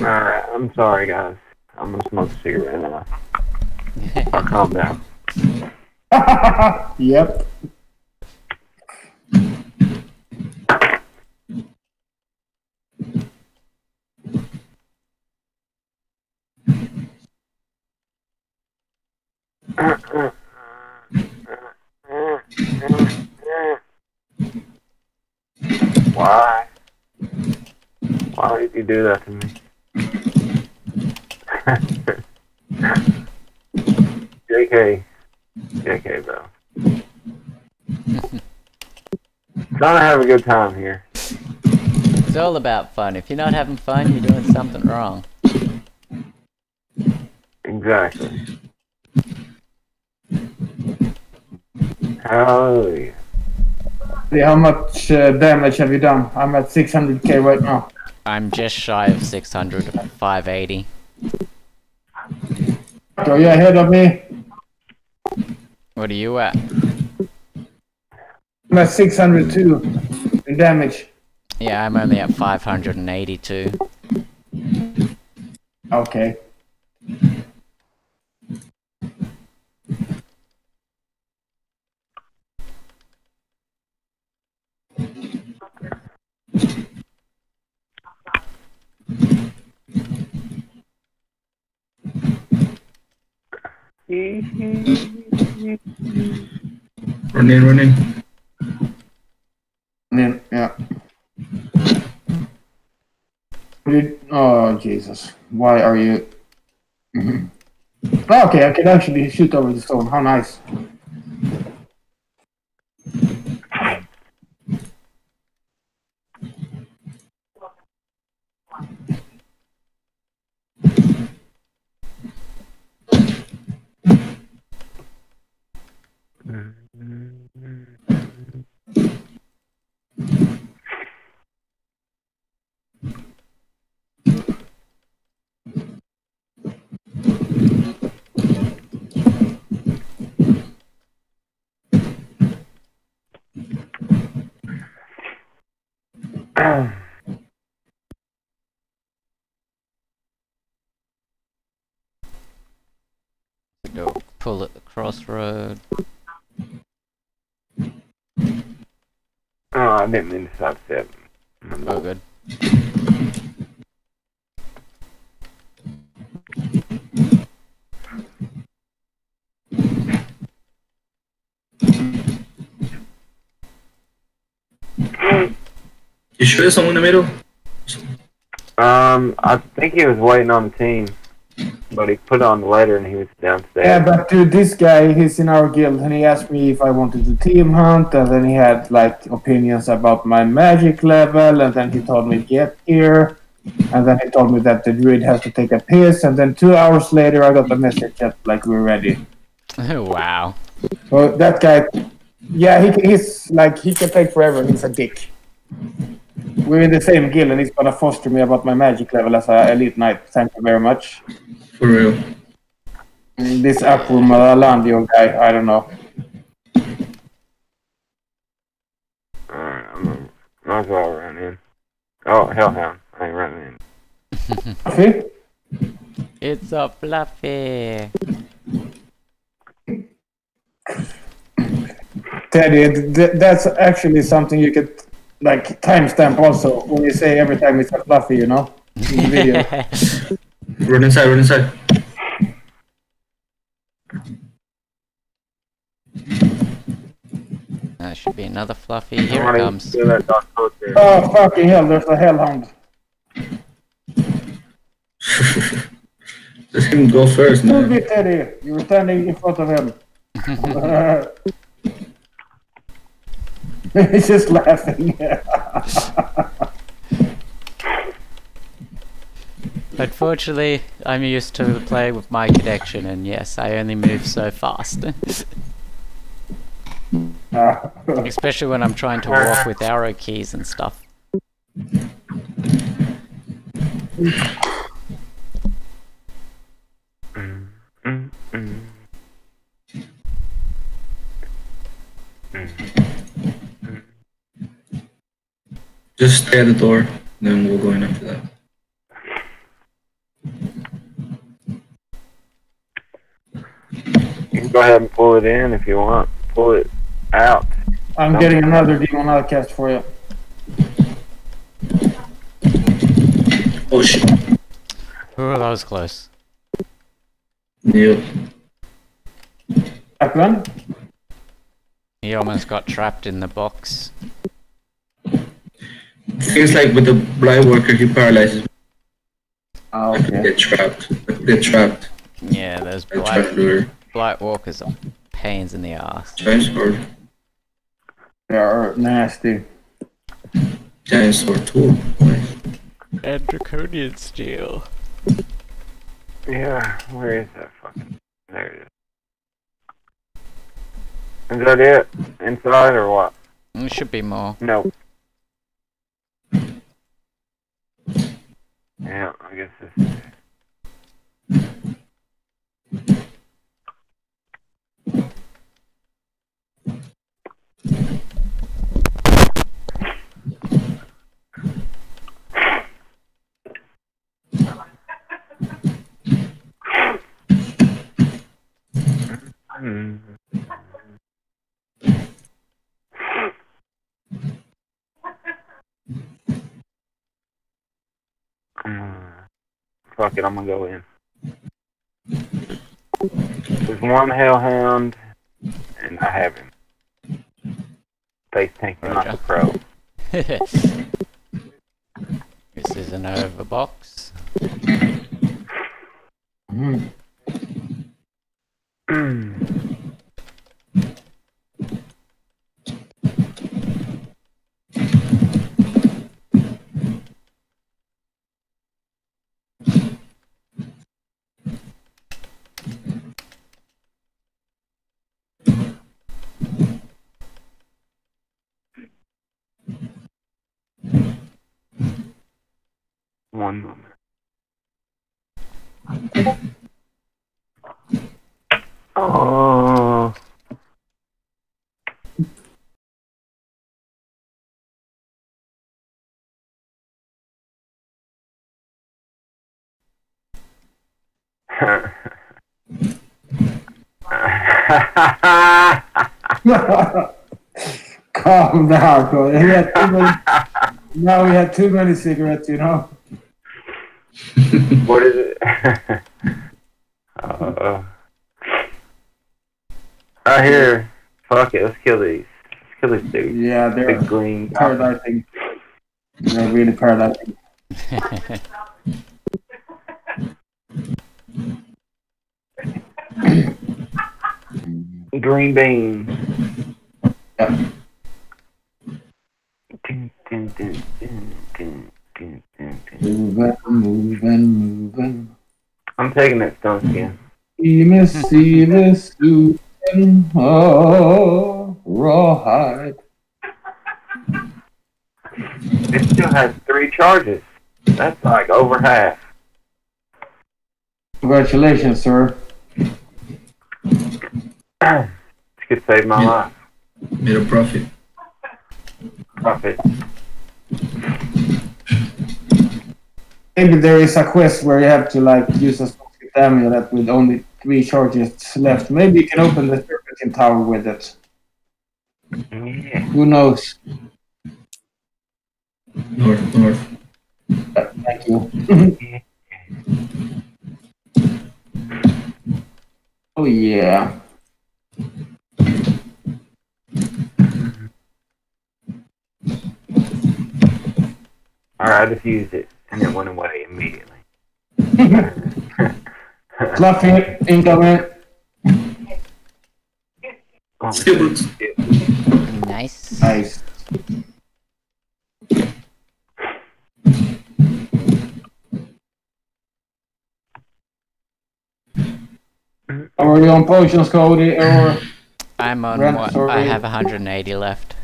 Alright, I'm sorry, guys. I'm gonna smoke a cigarette now. I'll calm down. yep. Why? Why did you do that to me? JK. JK, though. Trying to have a good time here. It's all about fun. If you're not having fun, you're doing something wrong. Exactly. Hallelujah. See, how much uh, damage have you done? I'm at 600k right now. I'm just shy of 600, 580. Are you ahead of me? What are you at? I'm at 602 in damage. Yeah, I'm only at 582. Okay. Run in, run in. And then, yeah. Did- Oh, Jesus. Why are you... Mhm. Okay, I can actually shoot over the stone. How nice. Go pull at the crossroad. Oh, I didn't mean to stop step. Oh, good. You sure there's someone in the middle? Um, I think he was waiting on the team, but he put on the letter and he was downstairs. Yeah, but dude, this guy, he's in our guild, and he asked me if I wanted to team hunt, and then he had like opinions about my magic level, and then he told me get here, and then he told me that the druid has to take a piss, and then two hours later I got the message that like we're ready. Oh wow. So that guy, yeah, he, he's like he can take forever, and he's a dick. We're in the same guild, and he's gonna foster me about my magic level as a elite knight. Thank you very much. For real. And This Apur Malalandio guy, I don't know. Alright, I'm gonna, might as well run in. Oh, hellhound. I ain't running in. See? It's a fluffy. Teddy, th- th- that's actually something you could like timestamp also when you say every time it's a fluffy, you know, in the video. Run inside, run inside. That should be another fluffy. Here it Somebody comes. do that dark coat oh fucking hell! There's a hellhound. Let him go first, Move man. it, Teddy. You were standing in front of him. He's just laughing. Unfortunately, I'm used to playing with my connection, and yes, I only move so fast. Especially when I'm trying to walk with arrow keys and stuff. Just stay at the door, then we'll go in after that. You can go ahead and pull it in if you want. Pull it out. I'm getting another demon outcast for you. Oh shit. Oh, that was close. Yep. That? He almost got trapped in the box. Seems like with the Blightwalker, he paralyzes. Oh, I okay. Get trapped. I Get trapped. Yeah, those I blight, trapped lure. walkers are pains in the ass. Giant sword. They are nasty. Giant sword tool. And draconian steel. Yeah, where is that fucking? There it is. Is that it? Inside or what? There should be more. No. Yeah, I guess this is it. Hmm. Mm. Fuck it, I'm gonna go in. There's one hellhound, and I have him. Face tanking like a pro. this is an overbox. Mhm. One moment. Oh. Calm down, Cody. We had too many, now we had too many cigarettes, you know. what is it? uh, I hear. Fuck it, let's kill these. Let's kill these dudes. Yeah, they're Big green. paradising. They're really paradising. Green bean. Yeah. Moving, moving, moving. I'm taking that stone skin. See me, see me, shooting. Oh, rawhide. It still has three charges. That's like over half. Congratulations, sir. this could save my Yeah. life. Made a profit. Profit. Maybe there is a quest where you have to like use a specific amulet with only three charges left. Maybe you can open the serpentine tower with it. Yeah. Who knows? North, north. Uh, Thank you. oh yeah. Alright, I just used it and it went away immediately. Fluffy, incoming. Oh, nice. Nice. Are you on potions, Cody, or I'm on Ren, what? I have 180 left.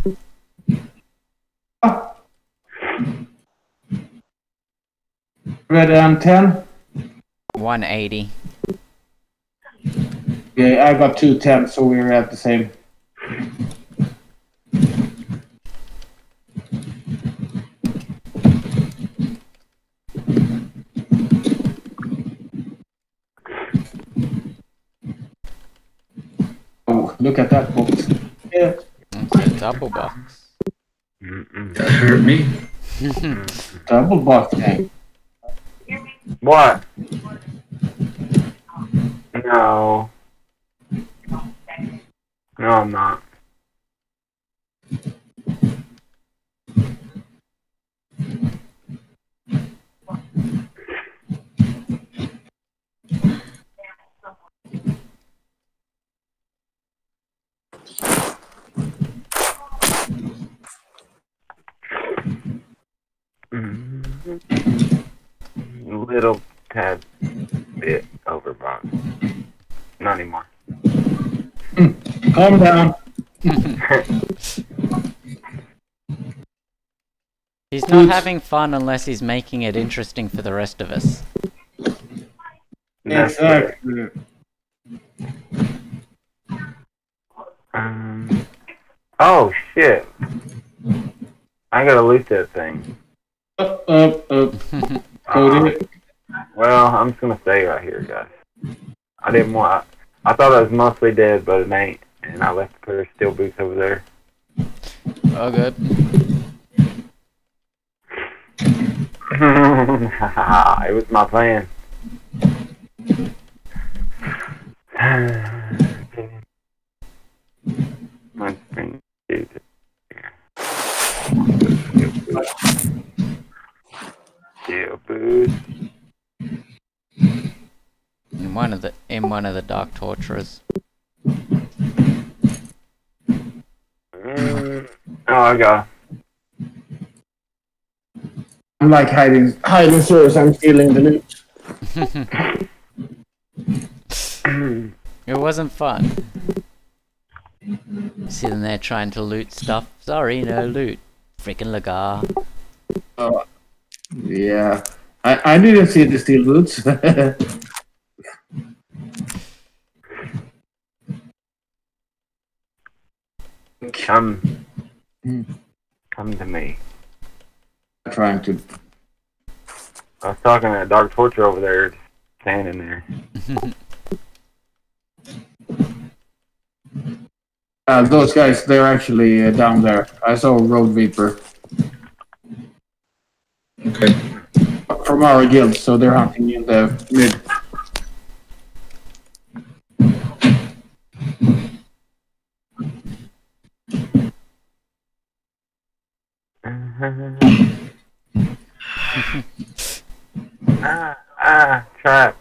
Ready on 10? 180. Yeah, I got two ten, so we're at the same. Oh, look at that box. Yeah. It's a double box. That hurt me. Double box thing. What? No. No, I'm not. Mm-hmm. Little tad bit overbought. Not anymore. Calm down. He's not having fun unless he's making it interesting for the rest of us. Exactly. Um, oh shit! I gotta loot that thing. Up, up, up. Cody. Well, I'm just gonna stay right here, guys. I didn't want. I thought I was mostly dead, but it ain't. And I left a pair of steel boots over there. Oh, good. it was my plan. My thing, dude. Steel boots. In one of the in one of the dark torturers. Mm. Oh, I got. I'm like hiding, hiding so as I'm stealing the loot. It wasn't fun. Sitting there trying to loot stuff. Sorry, no loot. Freaking lagar. Yeah. I, I didn't see the steel boots. Come. Hmm. Come to me. I'm Trying to. I was talking to Dark Torture over there, standing there. Uh, those guys, they're actually uh, down there. I saw a Road Reaper Okay. from our guild, so they're hunting in the mid. ah, ah, trap.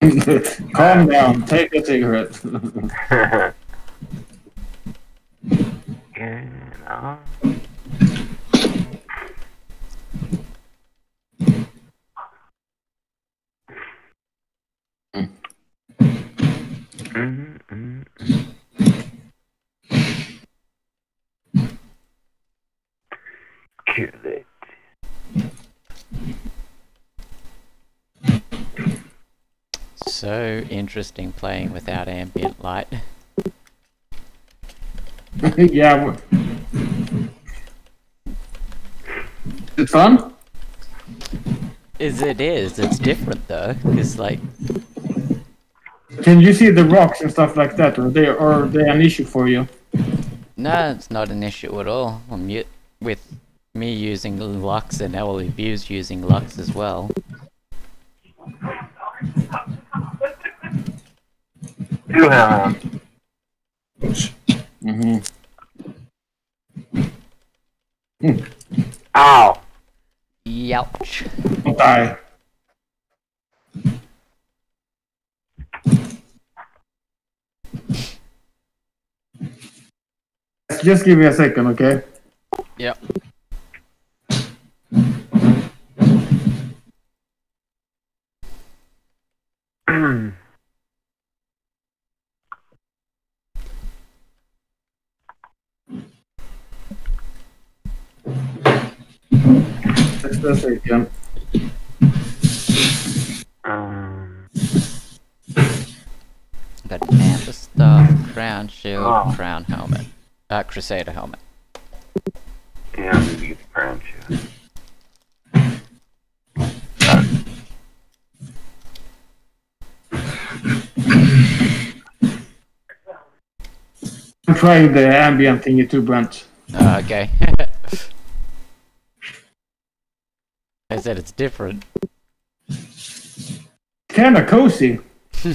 Calm down. Take a cigarette. Get on. Mm, mm, mm. Kill it. So interesting playing without ambient light. yeah. It's fun. Is it is. It's different though. It's like Can you see the rocks and stuff like that, or they or they an issue for you? no, it's not an issue at all. I'm with me using Lux and Ellie Views using Lux as well. Two hounds. Mm-hmm. Ow. Youch. Die. Just give me a second, okay? Yep. Just a second. um, Got Amber Staff, Crown Shield, Oh. Crown Helmet. Uh, Crusader Helmet. yeah, I need to get the crown shield. I'm trying the ambient thingy too, Brent. Oh, ah, okay. I said it's different. Kinda cozy.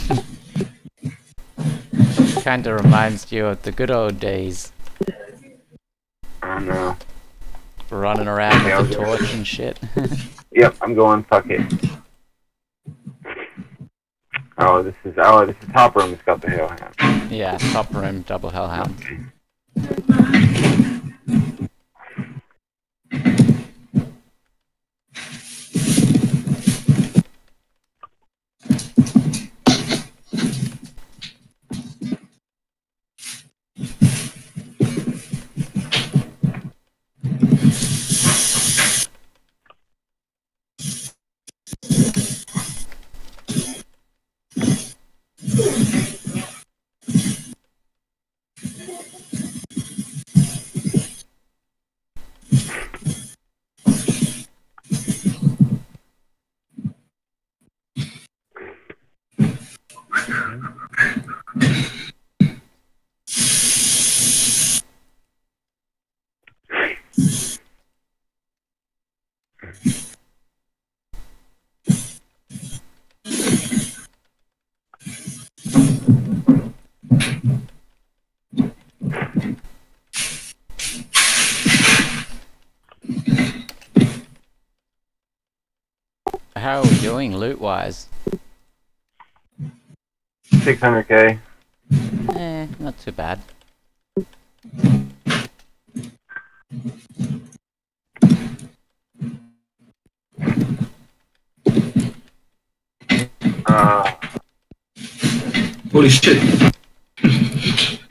Kinda reminds you of the good old days. I know. Running around Yeah, with the okay. torch and shit. Yep, I'm going. Fuck it. Oh, this is oh, this is top room. It's got the hellhound. Yeah, top room, double hellhound. Doing loot wise? 600k. Eh, not too bad. Uh, Holy shit.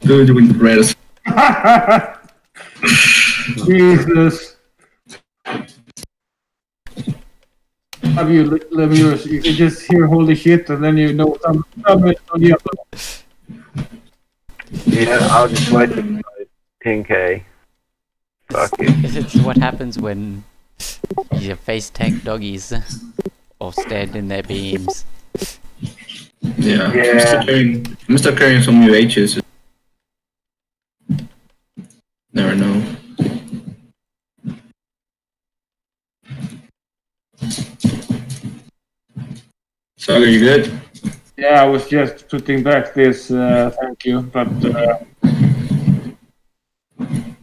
Dude, you went red as Jesus. Have you Lemurs? You can just hear holy shit and then you know some damage on the other. yeah, I'll just wait till 10k. Fuck it. It's what happens when you face tank doggies or stand in their beams. Yeah. I'm Yeah. still carrying, I'm still carrying some UHs. Never know. Saga, you good? Yeah, I was just putting back this. Uh, thank you, but uh,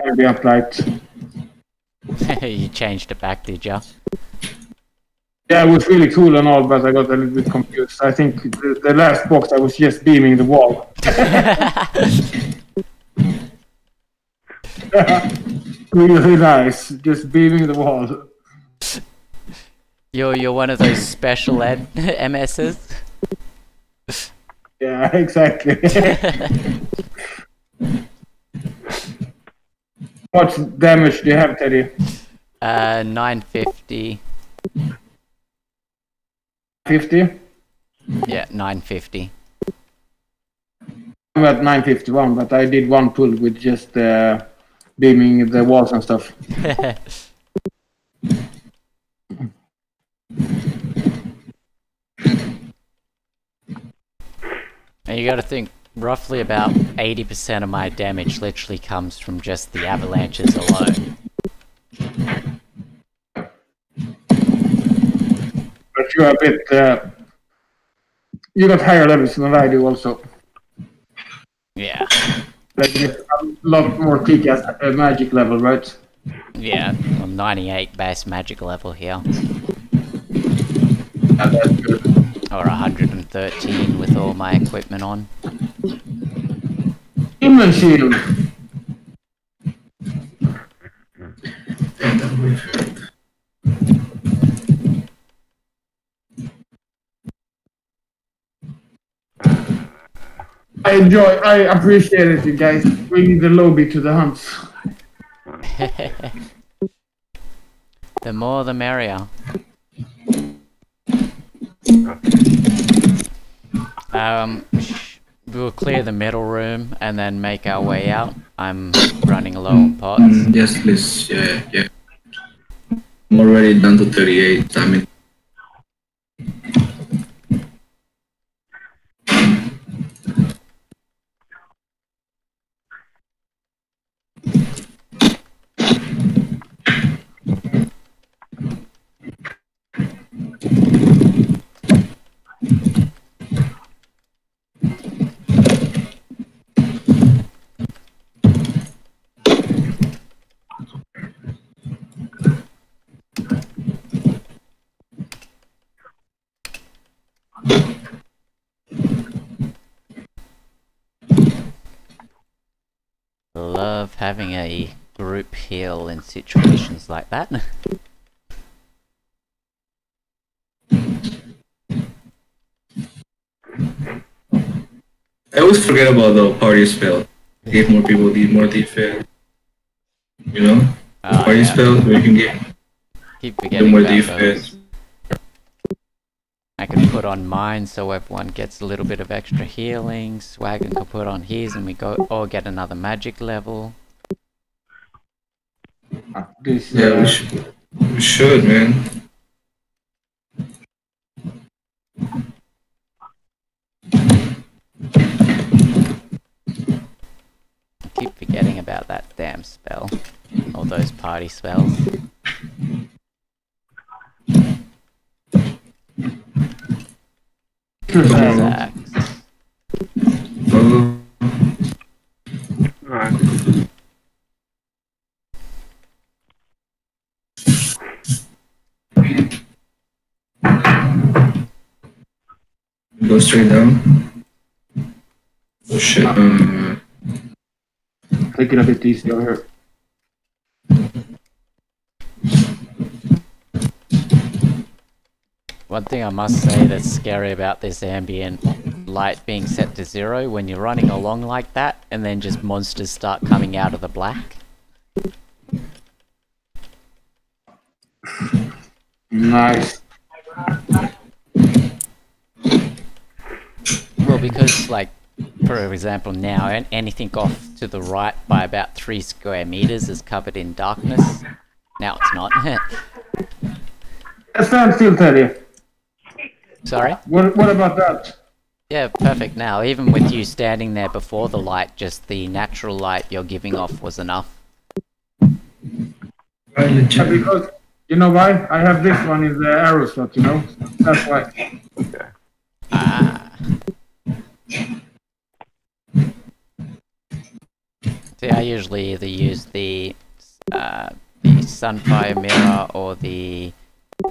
ambient light. you changed it back, did you? Yeah, it was really cool and all, but I got a little bit confused. I think the, the last box I was just beaming the wall. really nice, just beaming the wall. You're you're one of those special ed MSs. Yeah, exactly. what damage do you have, Teddy? Uh, 950. 50? Yeah, 950. I'm at 951, but I did one pull with just uh, beaming the walls and stuff. And you gotta think, roughly about 80% of my damage literally comes from just the avalanches alone. But you're a bit. Uh, you got higher levels than I do, also. Yeah, Like a lot more as a magic level, right? yeah. I'm 98 base magic level here. Yeah, that's good. Or 113 with all my equipment on. Demon shield. I enjoy. I appreciate it, you guys. Bringing the lobby to the hunts. the more the merrier. Um, we'll clear the middle room and then make our way out. I'm running low on pots. Um, yes, please. Yeah, yeah. I'm already down to 38. Damn it. Love having a group heal in situations like that. I always forget about the party spell. Give more people the more defense. You know? Oh, party yeah. spell where you can get Keep forgetting more defense. those. I can put on mine so everyone gets a little bit of extra healing. Swagon can put on his and we go or get another magic level. This, Yeah, uh, we, sh- we should, man. keep forgetting about that damn spell. All those party spells. Zax. Alright. go straight down. Oh shit. Um, Take it a bit easy over here. One thing I must say that's scary about this ambient light being set to zero when you're running along like that and then just monsters start coming out of the black. Nice. Well, because like, for example, now anything off to the right by about three square meters is covered in darkness. Now it's not. Stand still, Teddy. Sorry. What, what about that? Yeah, perfect. Now, even with you standing there before the light, just the natural light you're giving off was enough. Yeah, because, you know why? I have this one in the arrow slot, you know? That's why. Okay. Ah. See, I usually either use the uh, the Sunfire mirror or the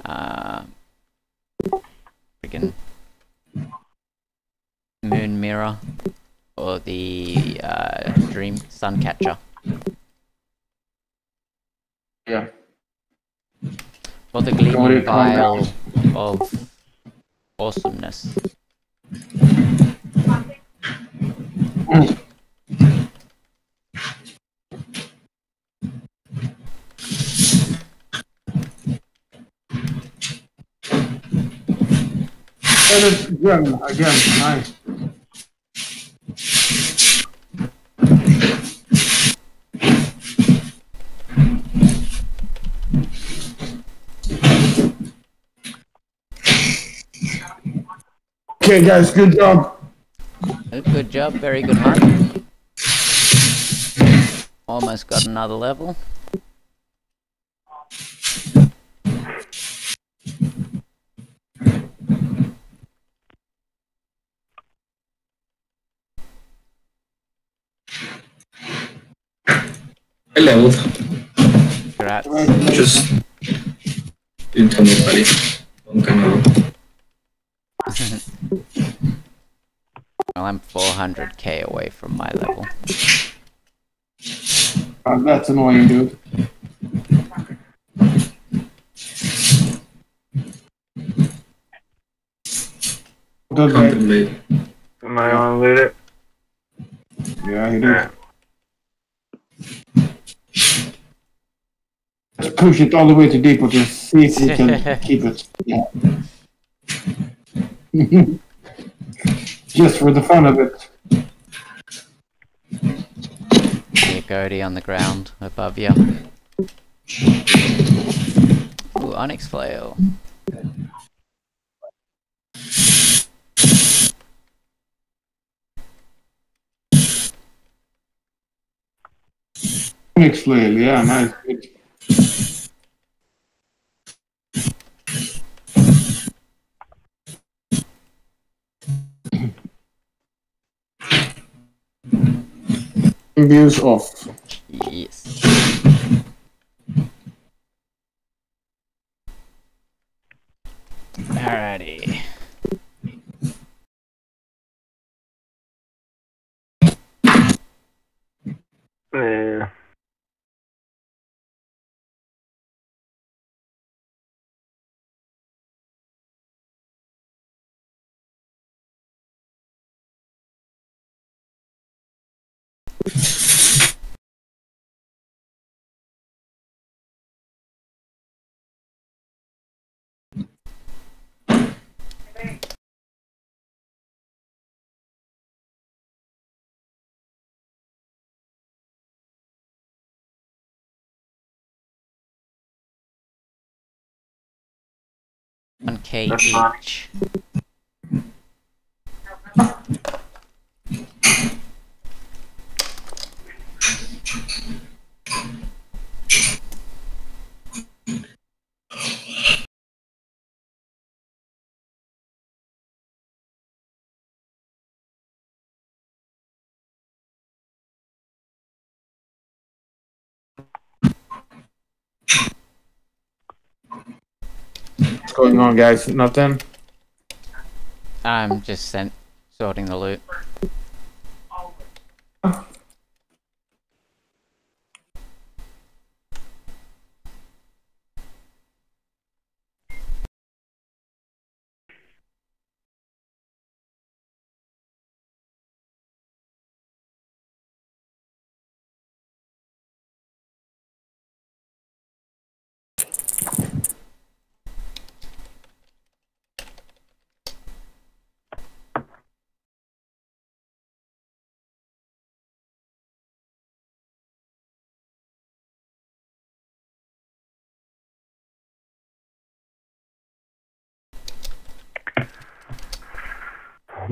uh, freaking Moon mirror or the uh, Dream Suncatcher Yeah. or the Gleaming. Vial of Awesomeness. That is gem again. Nice. Okay, guys, good job. Good job, very good hunt. Almost got another level. I leveled. Congrats. Just didn't tell nobody. Long time ago. Well, I'm 400k away from my level. Uh, that's annoying, dude. Does that? Contemplate. Somebody wanna loot it? Yeah, he Yeah. did. Let's push it all the way to Depot to see if we can keep it. Yeah. Just for the fun of it. See a Cody on the ground above you. Ooh, Onyx Flail. Phoenix flail, yeah, nice. Views off. Yes. Alrighty. Yeah. One K each. Going on, guys? Nothing. I'm just sent sorting the loot.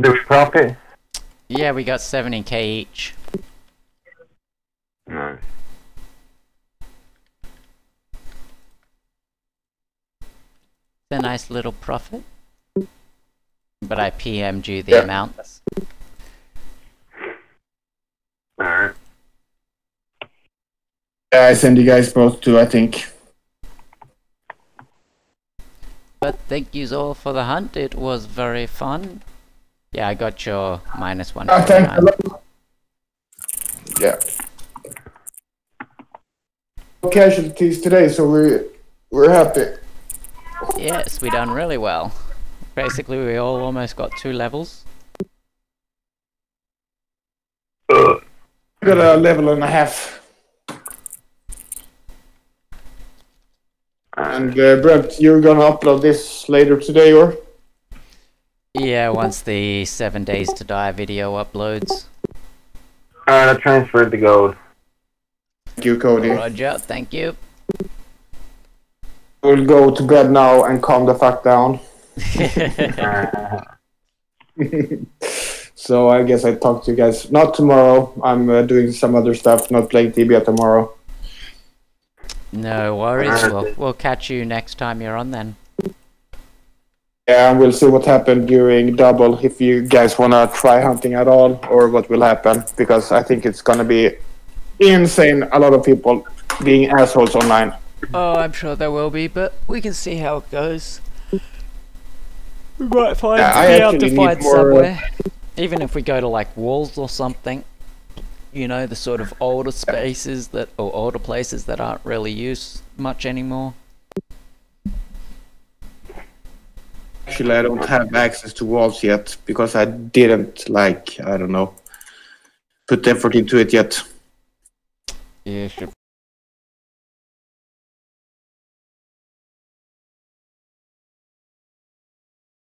Douche profit? Yeah, we got 70k each. Nice. It's a nice little profit. But I PM'd you the Yeah. amounts. Alright. I send you guys both too. I think. But thank yous all for the hunt. It was very fun. Yeah, I got your minus one. Thanks. Yeah. No Casualties today, so we're we're happy. Yes, we done really well. Basically, we all almost got two levels. Got a level and a half. And uh, Brent, you're gonna upload this later today, or? Yeah, once the seven days to die video uploads. Alright, I transferred the gold. Thank you, Cody. Roger, thank you. We'll go to bed now and calm the fuck down. so I guess I talk to you guys not tomorrow. I'm uh, doing some other stuff, not playing Tibia tomorrow. no worries. We'll, we'll catch you next time you're on then. Yeah, and we'll see what happened during double if you guys wanna try hunting at all or what will happen because I think it's gonna be insane. A lot of people being assholes online. Oh, I'm sure there will be, but we can see how it goes. We might find Yeah, I be able actually to need find more, somewhere. Even if we go to like walls or something. You know, the sort of older spaces that or older places that aren't really used much anymore. Actually, I don't have access to walls yet because I didn't like I don't know put effort into it yet. You should